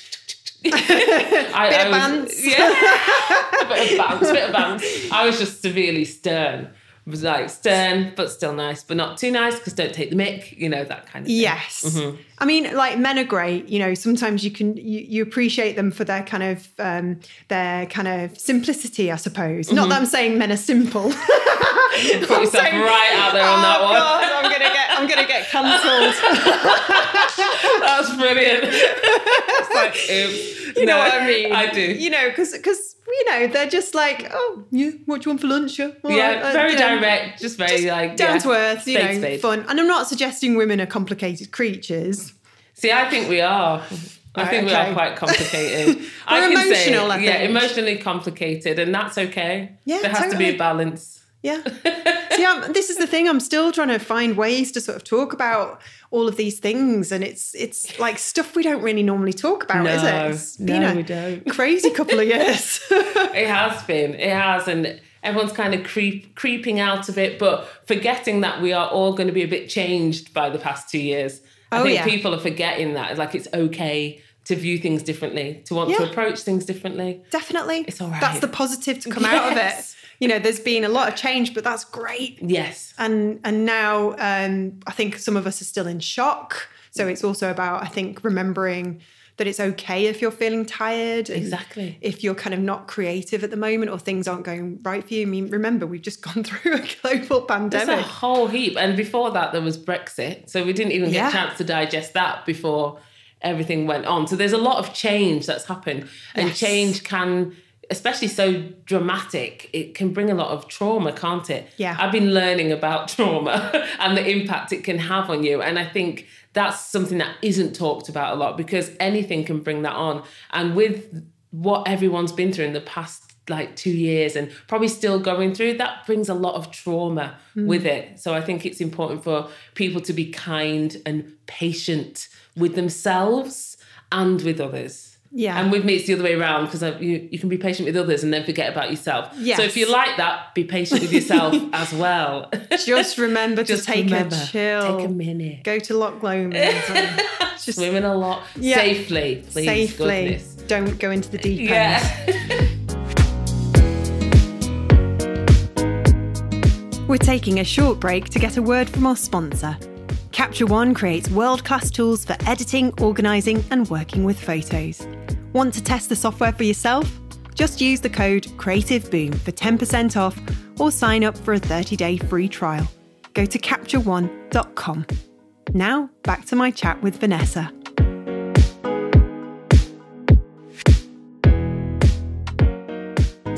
I, [laughs] Bit I of was- bounce. [laughs] Yeah, a bit of bounce, bit of bounce. I was just severely stern. It was like stern, but still nice, but not too nice because don't take the mic, you know, that kind of thing. Yes. Mm-hmm. I mean, like men are great. You know, sometimes you can you, you appreciate them for their kind of um, their kind of simplicity, I suppose. Not that I'm saying men are simple. [laughs] Put yourself right out there on oh that one. God, I'm gonna get I'm gonna get cancelled. [laughs] That's brilliant. it's like, oops. [laughs] You know what I mean? I do. You know, because because you know they're just like, oh, yeah, what do you want for lunch? Yeah, yeah, right, uh, very know, direct, just very like down yeah, to earth. You know, fun. And I'm not suggesting women are complicated creatures. See, I think we are. I think we are quite complicated. [laughs] I We're can say, emotional, I yeah, emotionally complicated, and that's okay. Yeah, there has to be a balance. Yeah. [laughs] See, I'm, this is the thing. I'm still trying to find ways to sort of talk about all of these things, and it's it's like stuff we don't really normally talk about, is No, it? It's no, a we don't. crazy couple of years. [laughs] It has been. It has, and everyone's kind of creep creeping out of it, but forgetting that we are all going to be a bit changed by the past two years. I Oh, think yeah. people are forgetting that. Like it's okay to view things differently, to want to approach things differently. Definitely, It's all right. That's the positive to come out of it. You know, there's been a lot of change, but that's great. Yes. and and now um, I think some of us are still in shock. So it's also about I think remembering that it's okay if you're feeling tired. Exactly. If you're kind of not creative at the moment or things aren't going right for you. I mean, remember we've just [laughs] gone through a global pandemic. There's a whole heap. And before that, there was Brexit. So we didn't even get Yeah. a chance to digest that before everything went on. So there's a lot of change that's happened. And Yes. change can, especially so dramatic, it can bring a lot of trauma, can't it? Yeah. I've been learning about [laughs] trauma and the impact it can have on you. And I think that's something that isn't talked about a lot because anything can bring that on. And with what everyone's been through in the past like two years and probably still going through, that brings a lot of trauma Hmm. with it. So I think it's important for people to be kind and patient with themselves and with others. Yeah. And with me, it's the other way around because you, you can be patient with others and then forget about yourself. Yes. So if you like that, be patient with yourself [laughs] as well. Just remember Just to take remember, a chill. Take a minute. Go to Loch Lomond. [laughs] just Swimming a lot Yeah. safely, please. safely. Goodness. Don't go into the deep end. Yeah. [laughs] We're taking a short break to get a word from our sponsor. Capture One creates world class tools for editing, organising, and working with photos. Want to test the software for yourself? Just use the code CreativeBoom for 10% off or sign up for a 30 day free trial. Go to captureone.com. Now, back to my chat with Venessa.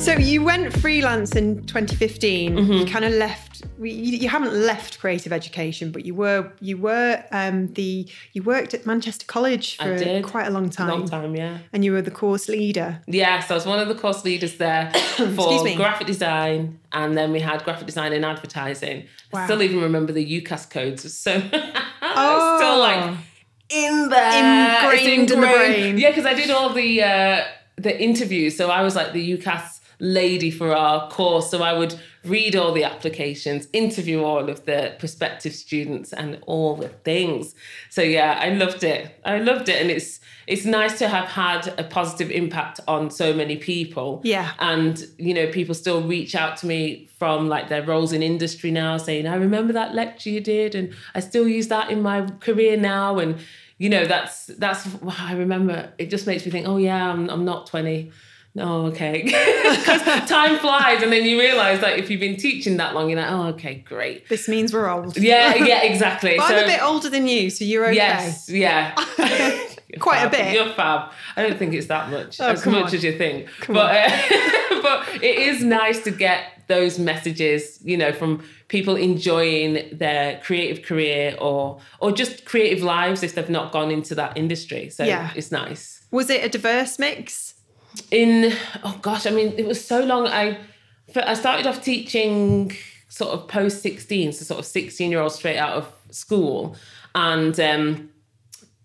So you went freelance in 2015. You kind of left. You, you haven't left creative education, but you were you were um, the you worked at Manchester College for did. quite a long time, Long time, yeah. and you were the course leader. Yes, I was one of the course leaders there [coughs] for graphic design, and then we had graphic design and advertising. Wow. I still even remember the UCAS codes. So [laughs] Oh. still like in there. It's Ingrained in the brain. Yeah, because I did all the uh, the interviews. So I was like the UCAS lady for our course. So I would read all the applications, interview all of the prospective students, and all the things. So yeah, I loved it. I loved it, and it's it's nice to have had a positive impact on so many people. Yeah. And you know, people still reach out to me from like their roles in industry now, saying, "I remember that lecture you did, and I still use that in my career now." And you know, that's that's why I remember. It just makes me think, "Oh yeah, I'm I'm not 20." Oh, okay. [laughs] Because time flies, and then you realize that if you've been teaching that long, you're like, "Oh, okay, great." This means we're old. [laughs] Yeah, yeah, exactly. So, I'm a bit older than you, so you're okay. Yes, yeah. [laughs] Quite a bit. You're fab. I don't think it's that much, Oh, as much on. as you think. Come but uh, but it is nice to get those messages, you know, from people enjoying their creative career or or just creative lives if they've not gone into that industry. So Yeah. it's nice Was it a diverse mix? In oh gosh i mean it was so long i i started off teaching sort of post 16 so sort of 16 year olds straight out of school. And um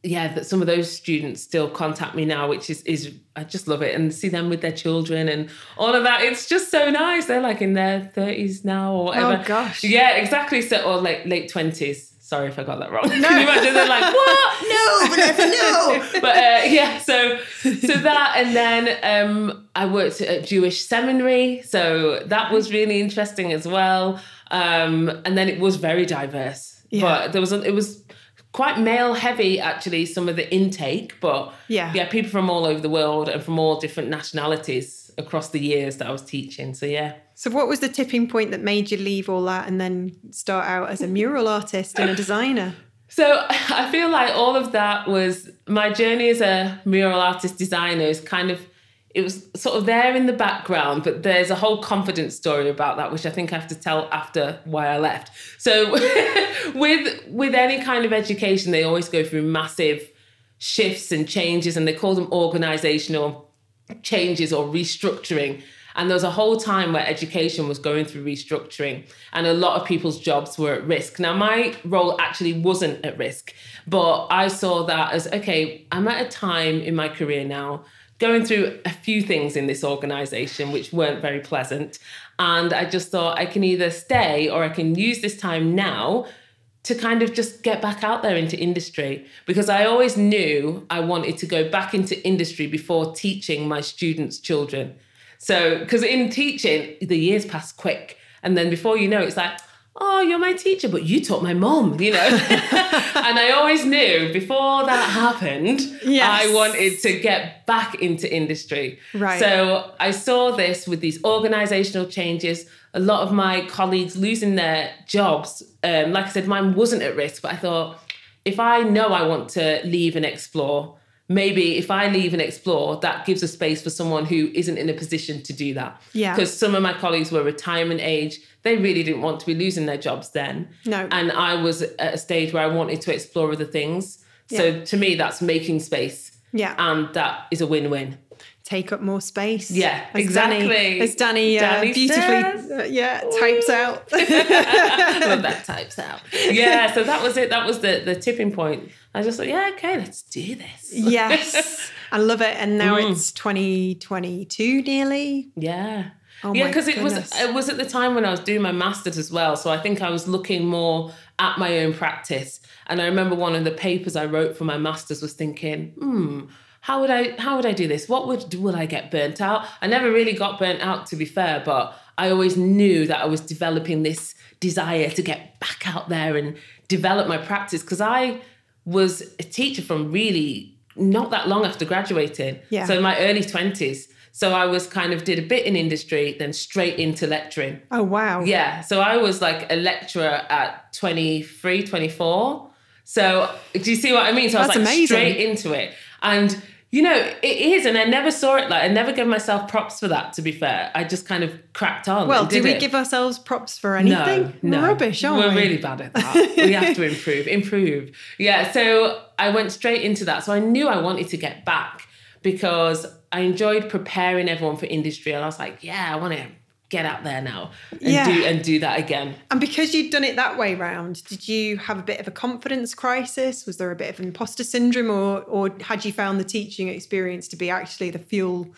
yeah that some of those students still contact me now which is is i just love it. And see them with their children and all of that. It's just so nice. They're like in their 30s now or whatever. Oh, gosh. yeah exactly. So or like late 20s sorry if i got that wrong can you imagine they're like what [laughs] No, Venessa, no. [laughs] but uh, yeah, so so that, and then um, I worked at Jewish seminary, so that was really interesting as well. Um, and then it was very diverse, Yeah. but there was a, it was quite male heavy actually. Some of the intake, but Yeah. yeah, people from all over the world and from all different nationalities across the years that I was teaching. So yeah. So, what was the tipping point that made you leave all that and then start out as a mural artist and a designer? [laughs] So I feel like all of that was my journey as a mural artist designer is kind of it was sort of there in the background, but there's a whole confidence story about that, which I think I have to tell after why I left. So [laughs] with with any kind of education, they always go through massive shifts and changes, and they call them organizational changes or restructuring. And there was a whole time where education was going through restructuring, and a lot of people's jobs were at risk. Now, my role actually wasn't at risk, but I saw that as okay, I'm at a time in my career now going through a few things in this organization which weren't very pleasant. And I just thought I can either stay or I can use this time now to kind of just get back out there into industry because I always knew I wanted to go back into industry before teaching my students' children. So, because in teaching, the years pass quick. And then before you know, it's like, oh, you're my teacher, but you taught my mom, you know? [laughs] and I always knew before that happened, Yes. I wanted to get back into industry. Right. So I saw this with these organizational changes, a lot of my colleagues losing their jobs. Um, like I said, mine wasn't at risk, but I thought if I know I want to leave and explore, maybe if I leave and explore, that gives a space for someone who isn't in a position to do that. Yeah. Because some of my colleagues were retirement age. They really didn't want to be losing their jobs then. No. And I was at a stage where I wanted to explore other things. Yeah. So to me, that's making space. Yeah. And that is a win win. Take up more space. Yeah, As exactly. Danny, as Danny, uh, Danny beautifully, says. uh, yeah, types out. [laughs] [laughs] Love that types out. Yeah, so [laughs] that was it. That was the the tipping point. I just thought, yeah, okay, let's do this. yes, I love it. And now Mm. it's 2022 nearly. Yeah. Oh yeah, because it was it was at the time when I was doing my masters as well. So I think I was looking more at my own practice. And I remember one of the papers I wrote for my masters was thinking, hmm, how would I how would I do this? What would would I get burnt out? I never really got burnt out to be fair, but I always knew that I was developing this desire to get back out there and develop my practice because I was a teacher from really not that long after graduating. Yeah. So in my early 20s. So I was kind of did a bit in industry, then straight into lecturing. Oh wow. Yeah. So I was like a lecturer at 23, 24. So do you see what I mean? So I was That's like amazing. straight into it. And you know, it is, and I never saw it like I never gave myself props for that, to be fair. I just kind of cracked on. Well, do we it. give ourselves props for anything? No, no. We're rubbish, aren't We're we? really bad at that. we have to improve, improve. Yeah, so I went straight into that. So I knew I wanted to get back because I enjoyed preparing everyone for industry. And I was like, yeah, I want to get out there now and Yeah. do and do that again. And because you'd done it that way round, did you have a bit of a confidence crisis? Was there a bit of imposter syndrome, or or had you found the teaching experience to be actually the fuel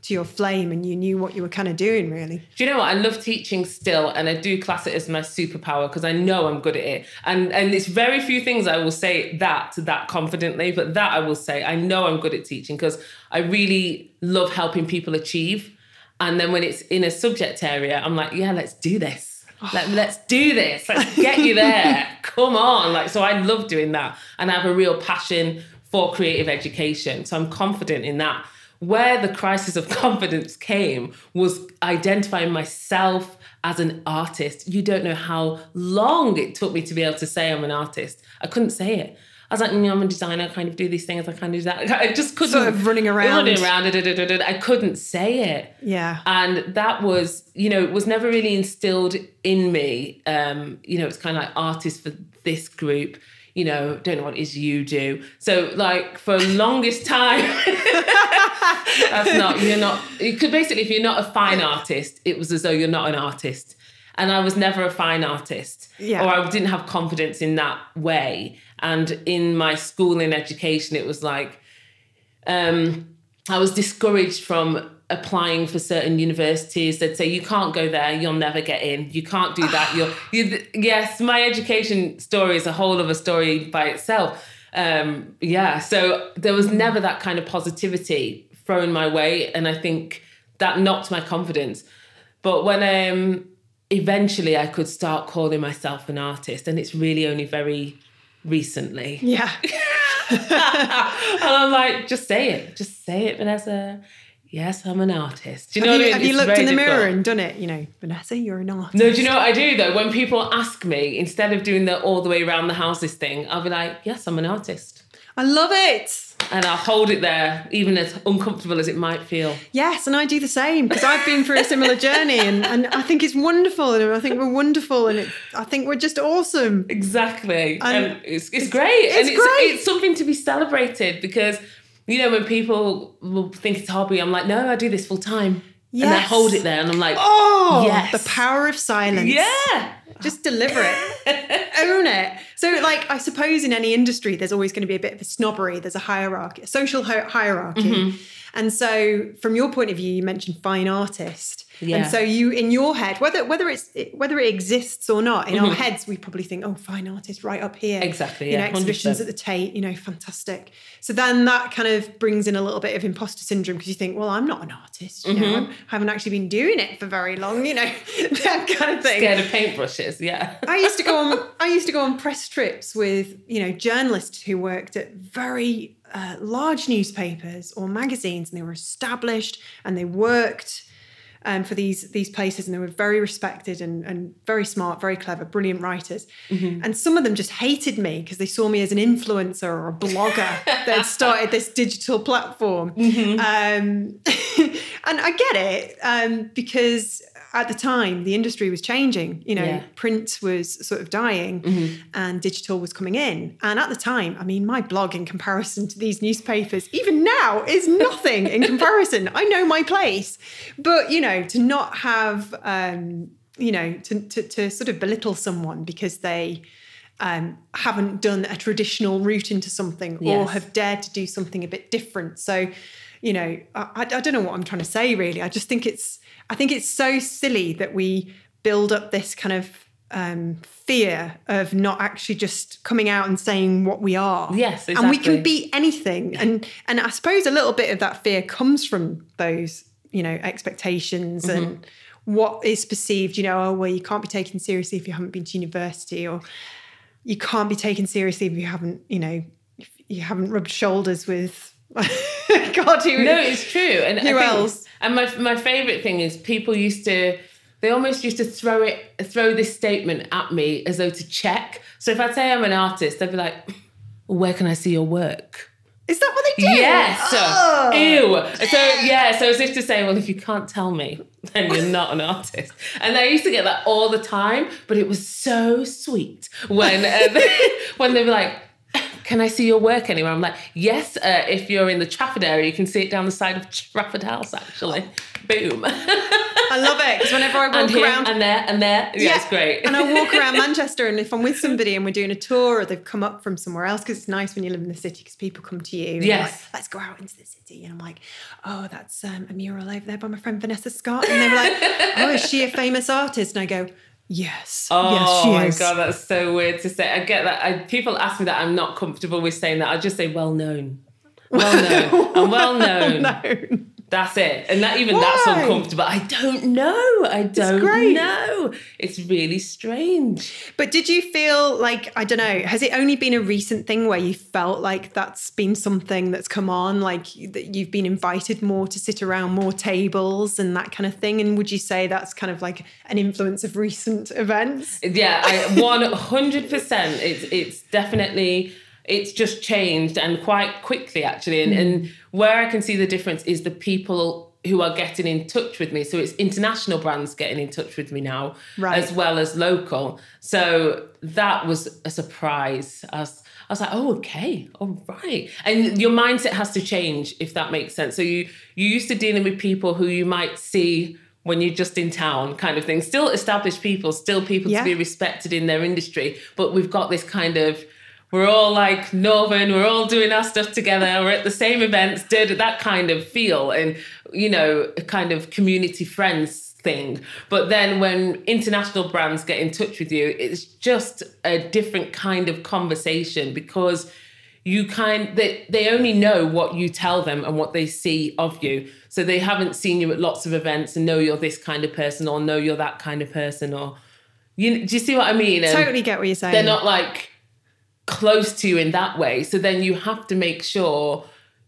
to your flame, and you knew what you were kind of doing, really? Do you know what? I love teaching still, and I do class it as my superpower because I know I'm good at it. And and it's very few things I will say that to that confidently, but that I will say I know I'm good at teaching because I really love helping people achieve. And then when it's in a subject area, I'm like, yeah, let's do this. [sighs] Let, let's do this. Let's get you there. [laughs] Come on. Like, so I love doing that. And I have a real passion for creative education. So I'm confident in that. Where the crisis of [laughs] confidence came was identifying myself as an artist. You don't know how long it took me to be able to say I'm an artist. I couldn't say it. I was like, mm, I'm a designer, I kind of do these things, I kind of do that. [laughs] I just couldn't. Sort of running around. Running around. da, da, da. I couldn't say it. Yeah. And that was, you know, it was never really instilled in me. Um, you know, it's kind of like artist for this group, you know, don't know what is you do. So like for longest time, [laughs] that's not, you're not, you could basically, if you're not a fine artist, it was as though you're not an artist. And I was never a fine artist. Yeah. Or I didn't have confidence in that way. And in my school and education, it was like, um, I was discouraged from applying for certain universities. They'd say you can't go there, you'll never get in. You can't do that. You're [sighs] you, yes. My education story is a whole other story by itself. Um, yeah, so there was never that kind of positivity thrown my way, and I think that knocked my confidence. But when um, eventually I could start calling myself an artist, and it's really only very recently. Yeah. [laughs] and I'm like, just say it. Just say it, Venessa. Yes, I'm an artist. Do you know have what you, I mean? have you looked in the mirror difficult. and done it? You know, Venessa, you're an artist. No, do you know what I do though? When people ask me, instead of doing the all the way around the houses thing, I'll be like, yes, I'm an artist. I love it. And I'll hold it there, even as uncomfortable as it might feel. Yes, and I do the same because I've been through a similar journey, and, and I think it's wonderful, and I think we're wonderful, and it, I think we're just awesome. Exactly. And And, it's, it's great. it's and it's, great. it's something to be celebrated because, you know, when people will think it's a hobby, I'm like, no, I do this full time. And I hold it there and I'm like, Oh, Yes. the power of silence. yeah. Just deliver it, [laughs] own it. So, like, I suppose in any industry, there's always going to be a bit of a snobbery. There's a hierarchy, a social hi- hierarchy. Mm-hmm. And so, from your point of view, you mentioned fine artist. Yeah. And so, you in your head, whether whether it's whether it exists or not, in Mm-hmm. our heads, we probably think, oh, fine artist, right up here. Exactly, You know, exhibitions 100%. at the Tate, you know, fantastic. So then that kind of brings in a little bit of imposter syndrome because you think, well, I'm not an artist. You know, Mm-hmm. I haven't actually been doing it for very long. You know, [laughs] that kind of thing. Scared of paintbrushes, yeah. I used to go on. I used to go on press trips with you know journalists who worked at very uh, large newspapers or magazines, and they were established and they worked um, for these these places, and they were very respected and and very smart, very clever, brilliant writers. And some of them just hated me because they saw me as an influencer or a blogger that had started this digital platform. Um, [laughs] and I get it um, because at the time the industry was changing. You know, Yeah. print was sort of dying and digital was coming in. And at the time, I mean, my blog in comparison to these newspapers, even now, is nothing in comparison. I know my place. But, you know, to not have, um, you know, to, to, to sort of belittle someone because they um, haven't done a traditional route into something or have dared to do something a bit different. So, you know, I I don't know what I'm trying to say really. I just think it's I think it's so silly that we build up this kind of um, fear of not actually just coming out and saying what we are. Yes, and we can exactly. be anything. And and I suppose a little bit of that fear comes from those you know expectations Mm-hmm. and what is perceived. You know, oh well, you can't be taken seriously if you haven't been to university, or you can't be taken seriously if you haven't you know if you haven't rubbed shoulders with. [laughs] God, who, No, it's true. And Who else? And my my favorite thing is people used to they almost used to throw it throw this statement at me as though to check. So if I'd say I'm an artist, they'd be like, "Where can I see your work?" is that what they do? Yes. Oh. Ew. So yeah. So as if to say, well, if you can't tell me, then you're not an artist. And I used to get that all the time, but it was so sweet when uh, [laughs] when they were like. Can I see your work anywhere? I'm like, yes. Uh, if you're in the Trafford area, you can see it down the side of Trafford House. Actually, boom. I love it because whenever I [laughs] walk and here around and there and there. Yeah, it's great. and I walk around [laughs] Manchester, and if I'm with somebody and we're doing a tour, or they've come up from somewhere else, because it's nice when you live in the city, because people come to you. Yes. like, Let's go out into the city, and I'm like, oh, that's um, a mural over there by my friend Venessa Scott, and they're like, oh, is she a famous artist? And I go, yes, Oh yes, my god, that's so weird to say. I get that. I, people ask me that. I'm not comfortable with saying that. I just say well known, [laughs] well known, I'm well [laughs] known. no. That's it. And that even that's uncomfortable. I don't know. I don't great. know. It's really strange. But did you feel like I don't know? Has it only been a recent thing where you felt like that's been something that's come on, like that you've been invited more to sit around more tables and that kind of thing? And would you say that's kind of like an influence of recent events? Yeah, I one hundred percent. It's it's definitely it's just changed and quite quickly actually. And, and where I can see the difference is the people who are getting in touch with me. So it's international brands getting in touch with me now, Right. as well as local. So that was a surprise. I was, I was like, oh, okay, all right. And your mindset has to change if that makes sense. So you you used to dealing with people who you might see when you're just in town, kind of thing. Still established people, still people Yeah. to be respected in their industry, but we've got this kind of we're all like Northern, we're all doing our stuff together, we're at the same events, did that kind of feel and you know, a kind of community friends thing. But then when international brands get in touch with you, it's just a different kind of conversation because you kind they, they only know what you tell them and what they see of you. So they haven't seen you at lots of events and know you're this kind of person or know you're that kind of person or you do you see what I mean? And Totally get what you're saying. they're not like close to you in that way. So then you have to make sure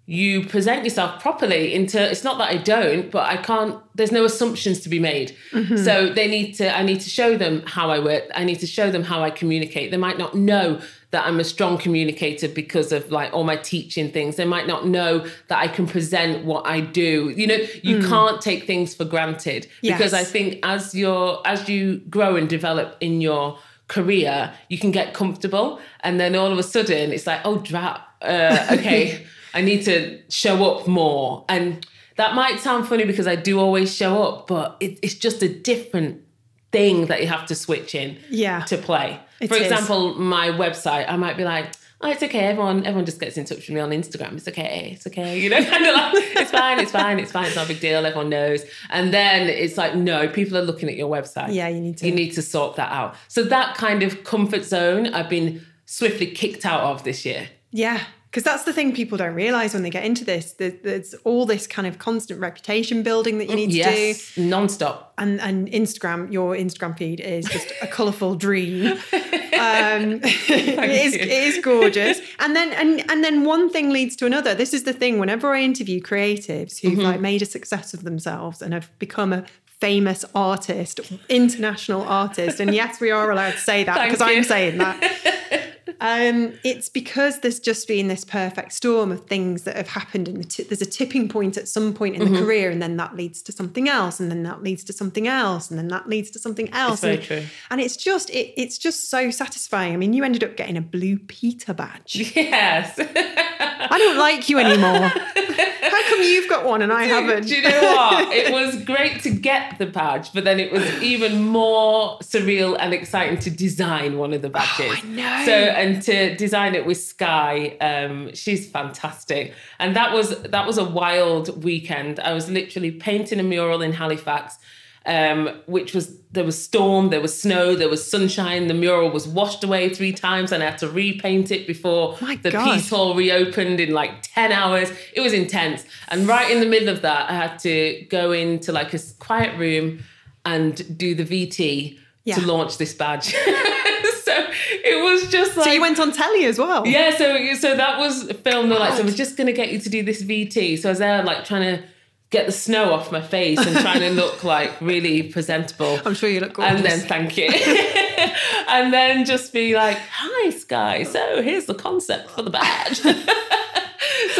you present yourself properly into it's not that I don't, but I can't there's no assumptions to be made. Mm-hmm. So they need to I need to show them how I work. I need to show them how I communicate. They might not know that I'm a strong communicator because of like all my teaching things. They might not know that I can present what I do. You know, you mm. can't take things for granted because I think as you're as you grow and develop in your career, you can get comfortable, and then all of a sudden it's like, oh, drop. Uh, okay, [laughs] I need to show up more, and that might sound funny because I do always show up, but it, it's just a different thing that you have to switch in Yeah. to play. It For is. example, my website, I might be like. Oh, it's okay. Everyone, everyone just gets in touch with me on Instagram. It's okay. It's okay. You know, [laughs] kind of like it's fine. It's fine. It's fine. It's not a big deal. Everyone knows. And then it's like, no, people are looking at your website. Yeah, you need to- You need to sort that out. So that kind of comfort zone, I've been swiftly kicked out of this year. Yeah, because that's the thing people don't realize when they get into this. There's, there's all this kind of constant reputation building that you need to do. Yes, non-stop. and and Instagram, your Instagram feed is just a colourful dream. Um, [laughs] it is you. it is gorgeous, and then and and then one thing leads to another. This is the thing. Whenever I interview creatives who've Mm-hmm. like made a success of themselves and have become a famous artist, international artist, and yes, we are allowed to say that [laughs] because I'm saying that. [laughs] Um, it's because there's just been this perfect storm of things that have happened, and the t- there's a tipping point at some point in Mm-hmm. the career, and then that leads to something else, and then that leads to something else, and then that leads to something else. very and, true. and it's just it, it's just so satisfying. I mean, you ended up getting a blue Peter badge. [laughs] Yes. I don't like you anymore. [laughs] Come you've got one and I haven't? Do you know what? It was great to get the badge, but then it was even more surreal and exciting to design one of the badges. Oh, I know. So and to design it with Sky, um, she's fantastic. And that was that was a wild weekend. I was literally painting a mural in Halifax. Um, which was there was storm, there was snow, there was sunshine. The mural was washed away three times, and I had to repaint it before My the God. Piece Hall reopened in like 10 hours. It was intense. And right in the middle of that, I had to go into like a quiet room and do the VT Yeah. to launch this badge. [laughs] so it was just like. So you went on telly as well. Yeah, so so that was filmed. Like, so we're just gonna get you to do this VT. So I was there like trying to get the snow off my face and trying to [laughs] look like really presentable. I'm sure you look gorgeous. And then thank you. [laughs] and then just be like, hi Sky, so here's the concept for the badge. [laughs]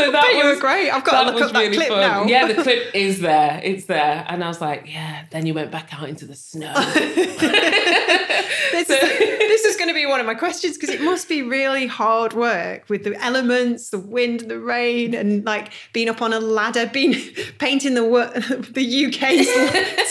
so that bet you was were great. I've got to look up that clip now. Yeah, the [laughs] clip is there. It's there. And I was like, yeah, then you went back out into the snow. There's [laughs] this, is, this is going to be one of my questions because it must be really hard work with the elements, the wind, the rain, and like being up on a ladder, being [laughs] painting the wo- the UK's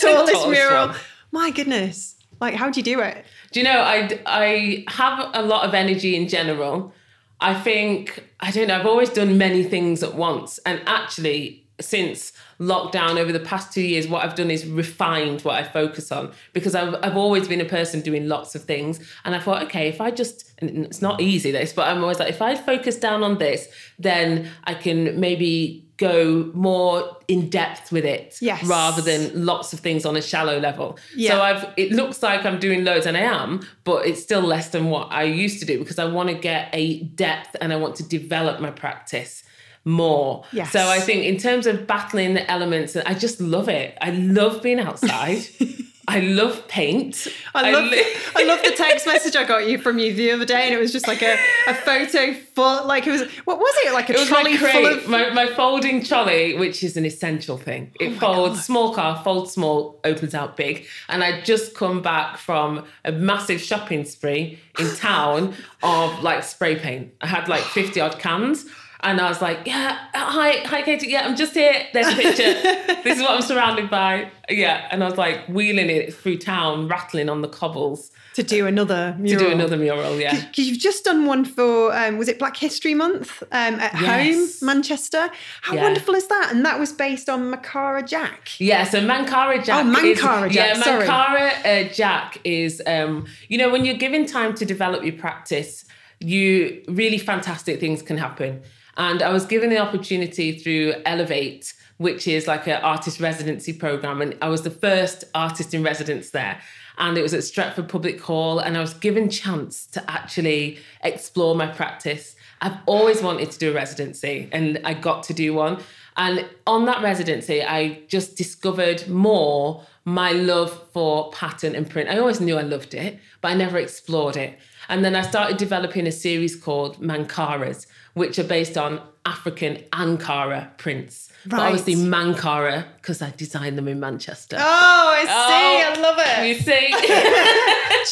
tallest Tallest mural. one. My goodness, like how do you do it? Do you know, I, I have a lot of energy in general. I think, I don't know, I've always done many things at once. And actually, since lockdown over the past two years, what I've done is refined what I focus on because I've, I've always been a person doing lots of things. And I thought, okay, if I just, and it's not easy this, but I'm always like, if I focus down on this, then I can maybe go more in depth with it Yes. rather than lots of things on a shallow level. Yeah. So I've it looks like I'm doing loads and I am, but it's still less than what I used to do because I want to get a depth and I want to develop my practice more. Yes. So I think in terms of battling the elements, I just love it. I love being outside. [laughs] I love paint. I love, li- I love the text [laughs] message I got you from you the other day, and it was just like a, a photo full, like it was, what was it? Like a It was trolley my full crate, of. my, my folding trolley, which is an essential thing. It oh folds, God. small car, folds small, opens out big. And I'd just come back from a massive shopping spree in town [laughs] of like spray paint. I had like 50 odd cans. And I was like, yeah, hi, hi, Katie. Yeah, I'm just here. There's a picture. [laughs] this is what I'm surrounded by. Yeah. And I was like wheeling it through town, rattling on the cobbles to do another to mural. do another mural. Yeah. Because you've just done one for, um, was it Black History Month um, at Yes. home, Manchester? How Yeah. wonderful is that? And that was based on Makara Jack. Yeah, so Mankara Jack. Oh, is- Jack, Yeah, sorry. Mankara uh, Jack is, um, you know, when you're given time to develop your practice, you really fantastic things can happen. And I was given the opportunity through Elevate, which is like an artist residency program, and I was the first artist in residence there. And it was at Stretford Public Hall, and I was given chance to actually explore my practice. I've always wanted to do a residency, and I got to do one. And on that residency, I just discovered more my love for pattern and print. I always knew I loved it, but I never explored it. And then I started developing a series called Mankaras, which are based on African Ankara prints. But Right. obviously Mankara, because I designed them in Manchester. Oh, I oh, see. Oh, I love it. You see?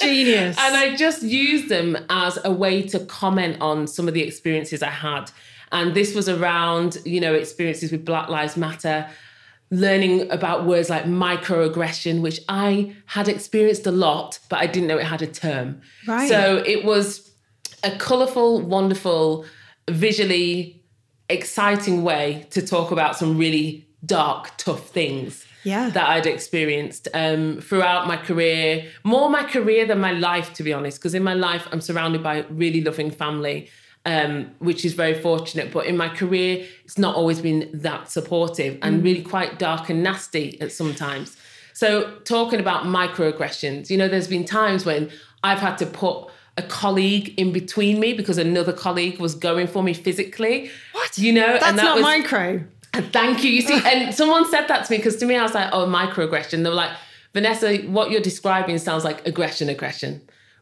[laughs] [laughs] Genius. And I just used them as a way to comment on some of the experiences I had. And this was around, you know, experiences with Black Lives Matter, learning about words like microaggression, which I had experienced a lot, but I didn't know it had a term. Right. So it was a colourful, wonderful, visually exciting way to talk about some really dark, tough things Yeah. that I'd experienced um, throughout my career, more my career than my life, to be honest. Because in my life, I'm surrounded by really loving family, um, which is very fortunate. But in my career, it's not always been that supportive and really quite dark and nasty at sometimes. So, talking about microaggressions, you know, there's been times when I've had to put a colleague in between me because another colleague was going for me physically. What? You know, That's and that not was, micro. and Thank you. You see, and someone said that to me because to me, I was like, oh, microaggression. They were like, Venessa, what you're describing sounds like aggression, aggression.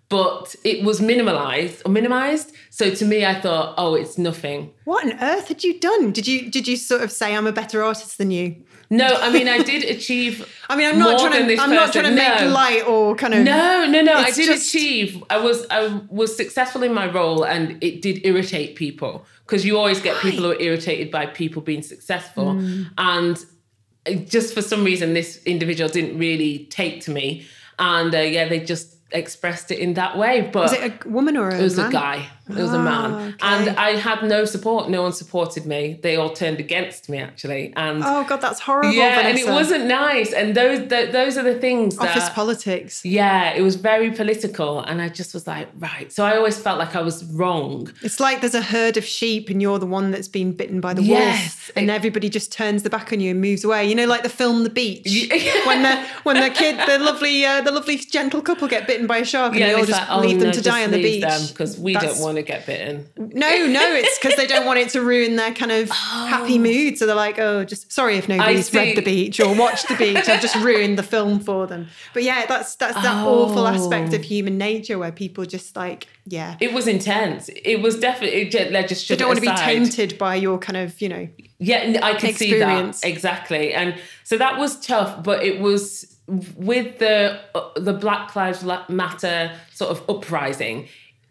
But it was minimalized or minimized. So to me, I thought, oh, it's nothing. What on earth had you done? Did you did you sort of say I'm a better artist than you? No, I mean, I did achieve. [laughs] I mean, I'm not trying to I'm not trying to make No. light or kind of No, no, no. I did just- achieve. I was I was successful in my role, and it did irritate people because you always get people who are irritated by people being successful, Mm. and just for some reason, this individual didn't really take to me, and uh, yeah, they just expressed it in that way. But Was it a woman or a it was man? a guy. It was a man, okay. and I had no support. No one supported me. They all turned against me actually, and. Oh god, that's horrible. yeah, and it wasn't nice. And those th- those are the things that office politics. yeah, it was very political. And I just was like, right. So I always felt like I was wrong. It's like there's a herd of sheep and you're the one that's been bitten by the Yes. wolf, and everybody just turns the back on you and moves away. You know, like the film The Beach, [laughs] Yeah. when the when the kid, the lovely, uh, the lovely gentle couple get bitten by a shark, and they and all just like, oh, leave them no, to die on the beach because we That's don't want want to get bitten. No, no, it's because they don't want it to ruin their kind of happy mood. So they're like, oh, just sorry if nobody's read the beach or watched the beach. I've just ruined the film for them. But yeah, that's that's that awful aspect of human nature where people just like, yeah, It was intense. It was definitely. It just, they don't want it to be tainted by your kind of, you know, Yeah, I can see that exactly, and so that was tough. But it was with the uh, the Black Lives Matter sort of uprising.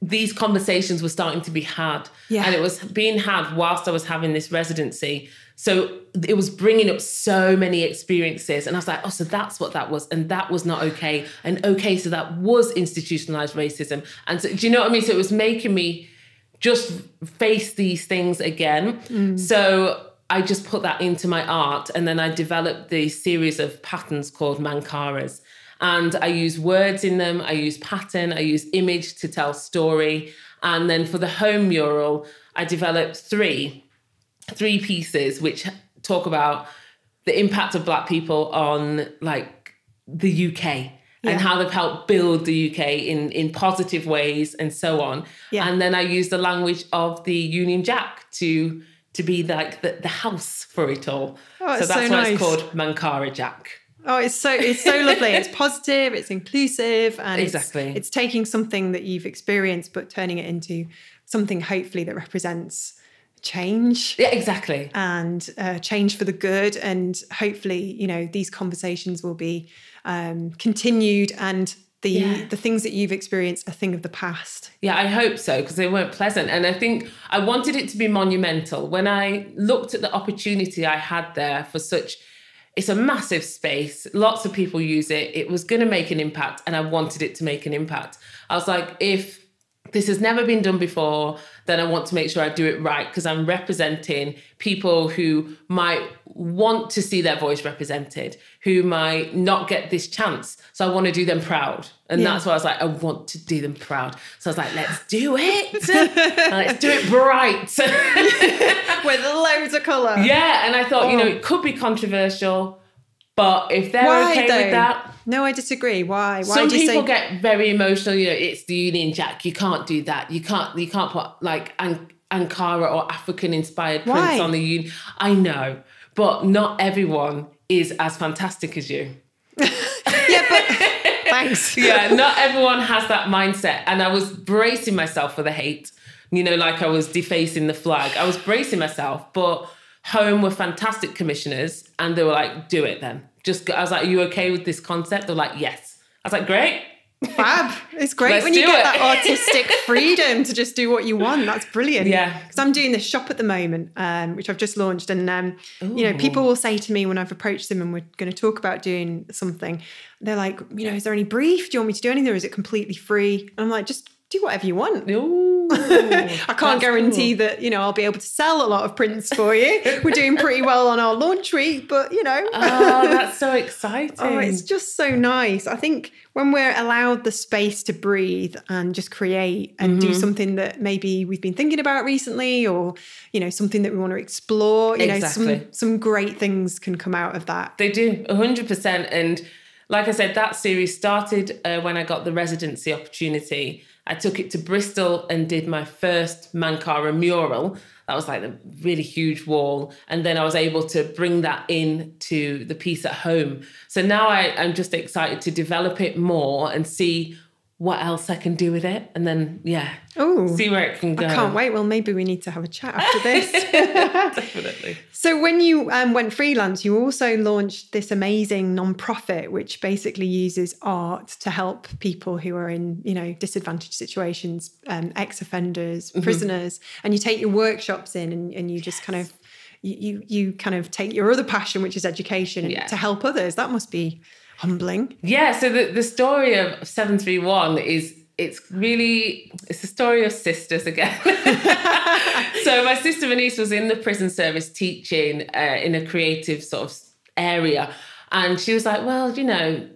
These conversations were starting to be had, Yeah. and it was being had whilst I was having this residency. So it was bringing up so many experiences, and I was like, "Oh, so that's what that was, and that was not okay, and okay, so that was institutionalized racism." And so, do you know what I mean? So it was making me just face these things again. Mm. So I just put that into my art and then I developed the series of patterns called Mankaras. And I use words in them, I use pattern, I use image to tell story. And then for the home mural, I developed three, three pieces which talk about the impact of black people on like the UK Yeah. and how they've helped build the UK in in positive ways and so on. Yeah. And then I use the language of the Union Jack to to be like the, the house for it all. Oh, so that's so why nice. it's called Mankara Jack. Oh, it's so it's so lovely. It's positive. It's inclusive, and Exactly. it's, taking something that you've experienced, but turning it into something hopefully that represents change Yeah, exactly. and uh, change for the good. And hopefully, you know, these conversations will be um, continued, and the Yeah. the things that you've experienced are a thing of the past. Yeah, I hope so because they weren't pleasant. And I think I wanted it to be monumental. When I looked at the opportunity I had there for such, it's a massive space. Lots of people use it. It was going to make an impact, and I wanted it to make an impact. I was like, if this has never been done before, then I want to make sure I do it right because I'm representing people who might want to see their voice represented, who might not get this chance. So I want to do them proud. And Yeah. that's why I was like, I want to do them proud. So I was like, let's do it. [laughs] Let's do it bright. [laughs] With loads of colour. yeah. And I thought, you oh. know, Oh. it could be controversial, but if they're Why okay though? with that, No, I disagree. Why? Why some do you people say get very emotional. You know, it's the Union Jack. You can't do that. You can't. You can't put like An- Ankara or African-inspired prints on the Union. I know, but not everyone is as fantastic as you. [laughs] yeah, but [laughs] thanks. Yeah, not everyone has that mindset. And I was bracing myself for the hate. You know, like I was defacing the flag. I was bracing myself, but Home were fantastic commissioners, and they were like, "Do it then." Just. I was like, "Are you okay with this concept?" They're like, "Yes." I was like, "Great." Fab. It's great Let's when you get it. that artistic [laughs] freedom to just do what you want. That's brilliant. Yeah. Because I'm doing this shop at the moment, um, which I've just launched. And, um, you know, people will say to me when I've approached them and we're going to talk about doing something, they're like, you know, is there any brief? Do you want me to do anything or is it completely free? And I'm like, just do whatever you want. Ooh, [laughs] I can't guarantee that, you know, I'll be able to sell a lot of prints for you. We're doing pretty well on our launch week, but, you know. Oh, that's so exciting. [laughs] Oh, it's just so nice. I think when we're allowed the space to breathe and just create and Mm-hmm. do something that maybe we've been thinking about recently or, you know, something that we want to explore, you know, some some great things can come out of that. They do, 100%. And like I said, that series started uh, when I got the residency opportunity. I took it to Bristol and did my first Mankara mural. That was like a really huge wall. And then I was able to bring that in to the piece at home. So now I, I'm just excited to develop it more and see what else I can do with it. And then, yeah, Oh, see where it can go. I can't wait. Well, maybe we need to have a chat after [laughs] this. Definitely. So when you um, went freelance, you also launched this amazing non-profit, which basically uses art to help people who are in, you know, disadvantaged situations, um, ex-offenders, Mm-hmm. prisoners, and you take your workshops in and, and you just kind of you, you you kind of take your other passion, which is education, Yeah. to help others. That must be humbling. Yeah, so the, the story of 731 is it's really it's a story of sisters again. [laughs] so my sister Venice was in the prison service teaching uh, in a creative sort of area and she was like, well, you know,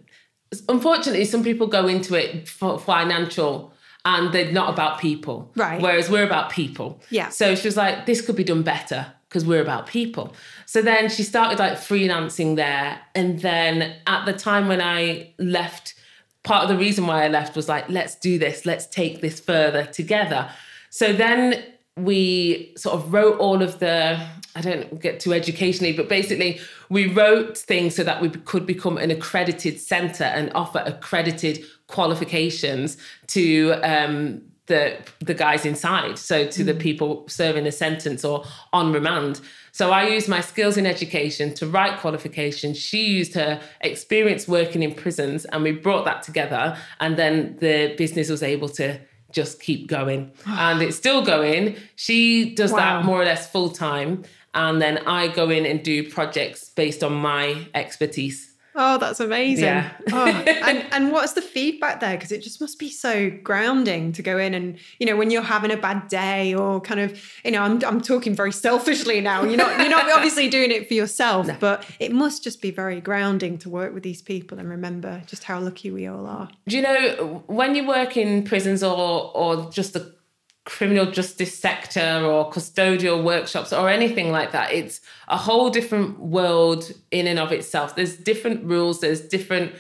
unfortunately some people go into it for financial and they're not about people. Right. Whereas we're about people. Yeah. So she was like, this could be done better because we're about people. So then she started like freelancing there. And then at the time when I left, part of the reason why I left was like, let's do this, let's take this further together. So then we sort of wrote all of the I don't get too educationally, but basically we wrote things so that we could become an accredited centre and offer accredited qualifications to um, the the guys inside, so to the mm. people serving a sentence or on remand. So I used my skills in education to write qualifications. She used her experience working in prisons, and we brought that together. And then the business was able to just keep going, [sighs] and it's still going. She does Wow. that more or less full time, and then I go in and do projects based on my expertise. Oh, that's amazing. Yeah. oh, and, and what's the feedback there? Because it just must be so grounding to go in and, you know, when you're having a bad day or kind of, you know, I'm, I'm talking very selfishly now. You're not, you're not [laughs] obviously doing it for yourself, but it must just be very grounding to work with these people and remember just how lucky we all are. Do you know when you work in prisons or or just the criminal justice sector or custodial workshops or anything like that? It's a whole different world in and of itself. There's different rules. There's different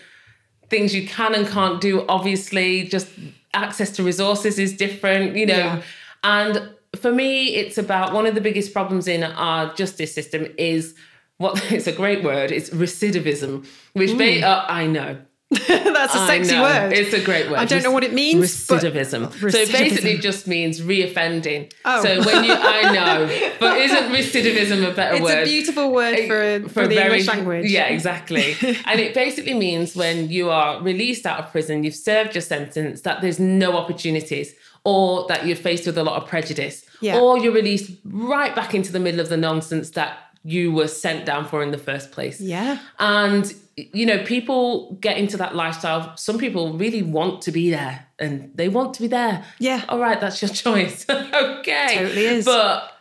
things you can and can't do. Obviously, just access to resources is different. You know, Yeah. and for me, it's about one of the biggest problems in our justice system is what [laughs] it's a great word. It's recidivism, which ba- uh, I know. [laughs] that's a sexy word. It's a great word. I don't know what it means, but- Recidivism. So Recidivism. it basically just means reoffending. Oh. So when you, I [laughs] know, but isn't recidivism a better it's word? It's a beautiful word for, for, a the very- English language. Yeah, exactly. [laughs] and it basically means when you are released out of prison, you've served your sentence, that there's no opportunities, or that you're faced with a lot of prejudice, Yeah. or you're released right back into the middle of the nonsense that you were sent down for in the first place. Yeah. And you know, people get into that lifestyle. Some people really want to be there and they want to be there. Yeah. All right, that's your [laughs] choice. [laughs] okay. Totally is. But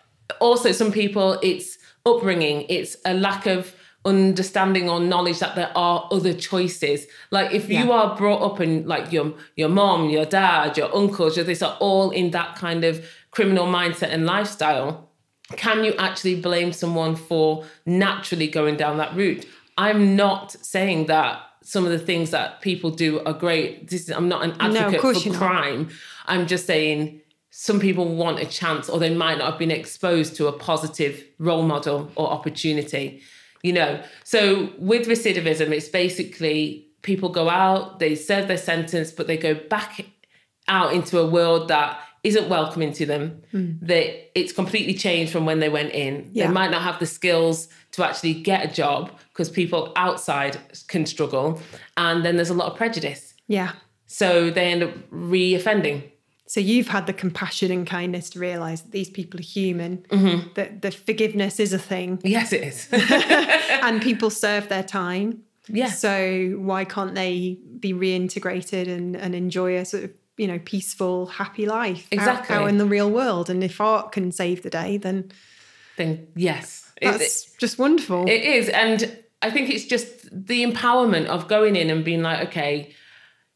also some people it's upbringing, it's a lack of understanding or knowledge that there are other choices. Like if you are brought up and like your your mom, your dad, your uncles, your this are all in that kind of criminal mindset and lifestyle, can you actually blame someone for naturally going down that route? I'm not saying that some of the things that people do are great. This is, I'm not an advocate course for you're not. crime. I'm just saying some people want a chance or they might not have been exposed to a positive role model or opportunity, you know. So with recidivism, it's basically people go out, they serve their sentence, but they go back out into a world that isn't welcoming to them. That it's completely changed from when they went in. Yeah. They might not have the skills to actually get a job because people outside can struggle. And then there's a lot of prejudice. Yeah. So they end up re-offending. So you've had the compassion and kindness to realize that these people are human, Mm-hmm. that the forgiveness is a thing, Yes, it is. [laughs] and [laughs] people serve their time. yeah. So why can't they be reintegrated and, and enjoy a sort of you know peaceful, happy life Exactly. out, in the real world? And if art can save the day, then Then yes. It- that's just wonderful. It is. And I think it's just the empowerment of going in and being like, okay,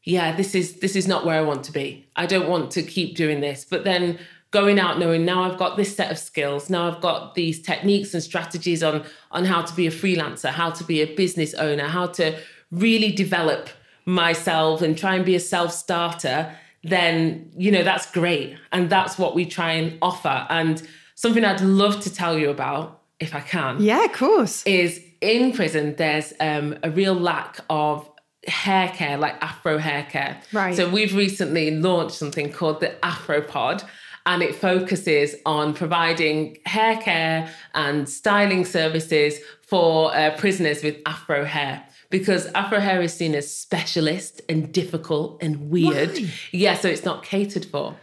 yeah, this is this is not where I want to be. I don't want to keep doing this. But then going out knowing now I've got this set of skills, now I've got these techniques and strategies on on how to be a freelancer, how to be a business owner, how to really develop myself and try and be a self-starter, then you know that's great. And that's what we try and offer. And something I'd love to tell you about, if I can yeah, of course. is in prison there's um, a real lack of hair care like afro hair care Right. so we've recently launched something called the afro pod and it focuses on providing hair care and styling services for uh, prisoners with afro hair because afro hair is seen as specialist and difficult and weird Why? yeah so it's not catered for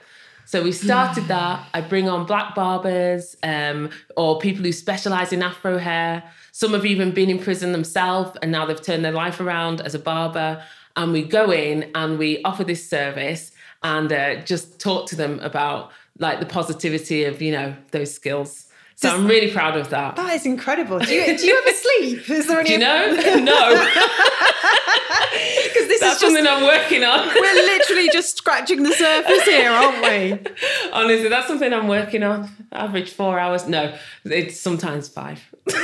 so we started [sighs] that. I bring on black barbers um, or people who specialize in afro hair. Some have even been in prison themselves and now they've turned their life around as a barber. And we go in and we offer this service and uh, just talk to them about like the positivity of, you know, those skills. So I'm really proud of that. That is incredible. Do you, do you ever sleep? [laughs] Is there any? Do you know? [laughs] no. [laughs] Because this That's is just something I'm working on. we're literally just scratching the surface here, aren't we? Honestly, that's something I'm working on. Average four hours. No, it's sometimes five. Do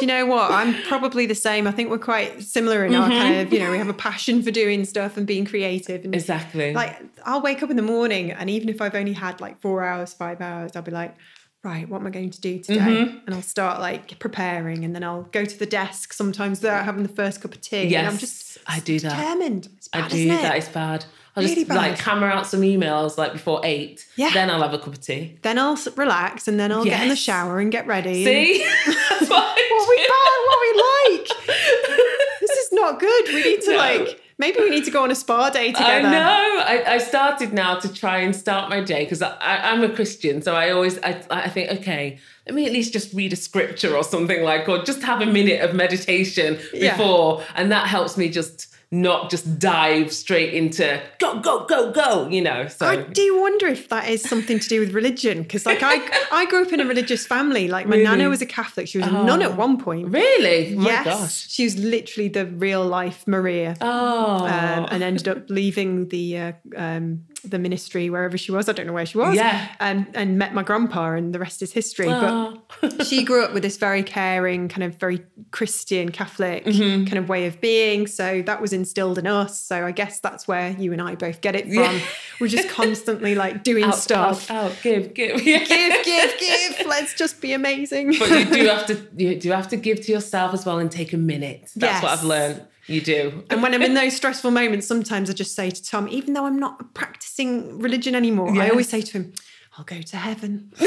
you know what? I'm probably the same. I think we're quite similar in our mm-hmm. kind of, you know, we have a passion for doing stuff and being creative. And Exactly. like, I'll wake up in the morning, and even if I've only had like four hours, five hours, I'll be like, right, what am I going to do today? Mm-hmm. And I'll start like preparing, and then I'll go to the desk sometimes without having the first cup of tea. yes, And I'm just I do that. determined. It's bad, I do it? that. It's bad. I'll Really just like hammer out some emails like before eight. Yeah. Then I'll have a cup of tea. Then I'll relax, and then I'll get in the shower and get ready. and- See? [laughs] That's what what we bad, what we like. [laughs] this is not good. We need to No. like maybe we need to go on a spa day together. I know. I, I started now to try and start my day because I, I'm a Christian, so I always I, I think okay, let me at least just read a scripture or something like, or just have a minute of meditation Yeah. before, and that helps me just not just dive straight into go go go go. You know. So I do wonder if that is something to do with religion because, like, I [laughs] I grew up in a religious family. Like, my Really? nana was a Catholic. She was a nun at one point. really, oh yes, gosh. she was literally the real life Maria, Oh, um, and ended up leaving the uh, um, the ministry wherever she was. I don't know where she was. Yeah. and and met my grandpa, and the rest is history. Oh. But [laughs] she grew up with this very caring, kind of very Christian Catholic Mm-hmm. kind of way of being. So that was instilled in us. So I guess that's where you and I both get it from. Yeah. We're just constantly like doing out, stuff. out, out, give, give, yeah. Give, give, give. Let's just be amazing. But you do [laughs] have to you do have to give to yourself as well and take a minute. That's what I've learned. You do. And when I'm in those stressful moments, sometimes I just say to Tom, even though I'm not practicing religion anymore, I always say to him, I'll go to heaven. [laughs]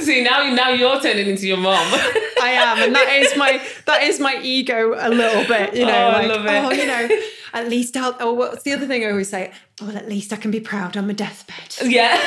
See now, you now you're turning into your mom. [laughs] I am, and that is my that is my ego a little bit, you know. Oh, I love it. Oh, you know, at least I'll. Oh, what's the other thing I always say? Well, at least I can be proud on my deathbed. yeah.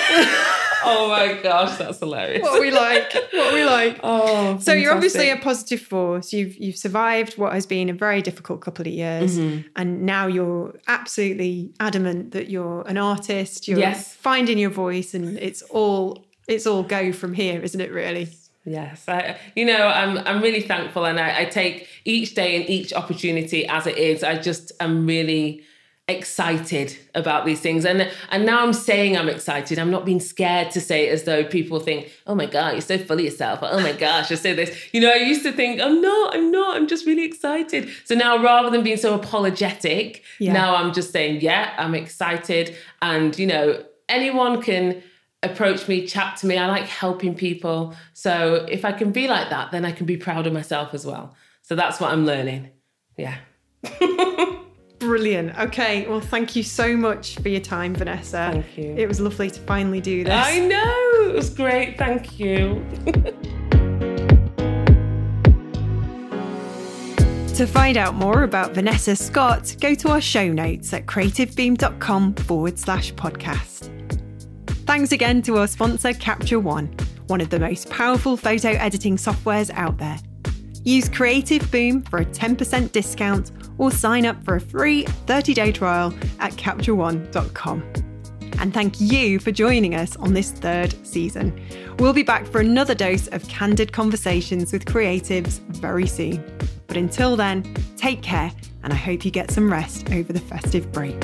[laughs] oh my gosh, that's hilarious. What we like, what we like. [laughs] Oh, So you're obviously a positive force. You've you've survived what has been a very difficult couple of years, Mm-hmm. and now you're absolutely adamant that you're an artist. You're Yes. finding your voice, and it's all it's all go from here, isn't it? Really. Yes, I, you know, I'm I'm really thankful, and I, I take each day and each opportunity as it is. I just am really excited about these things, and and now I'm saying I'm excited. I'm not being scared to say it as though people think, "Oh my god, you're so full of yourself," or, "Oh my gosh, I say this." You know, I used to think, "I'm not, I'm not. I'm just really excited." So now, rather than being so apologetic, Yeah. now I'm just saying, "Yeah, I'm excited," and you know, anyone can approach me, chat to me. I like helping people. So if I can be like that, then I can be proud of myself as well. So that's what I'm learning. Yeah. [laughs] Brilliant. Okay. Well, thank you so much for your time, Venessa. Thank you. It was lovely to finally do this. I know. It was great. Thank you. [laughs] To find out more about Venessa Scott, go to our show notes at creativeboom.com forward slash podcast. Thanks again to our sponsor, Capture One, one of the most powerful photo editing softwares out there. Use Creative Boom for a 10% discount or sign up for a free 30 day trial at captureone.com. And thank you for joining us on this third season. We'll be back for another dose of candid conversations with creatives very soon. But until then, take care, and I hope you get some rest over the festive break.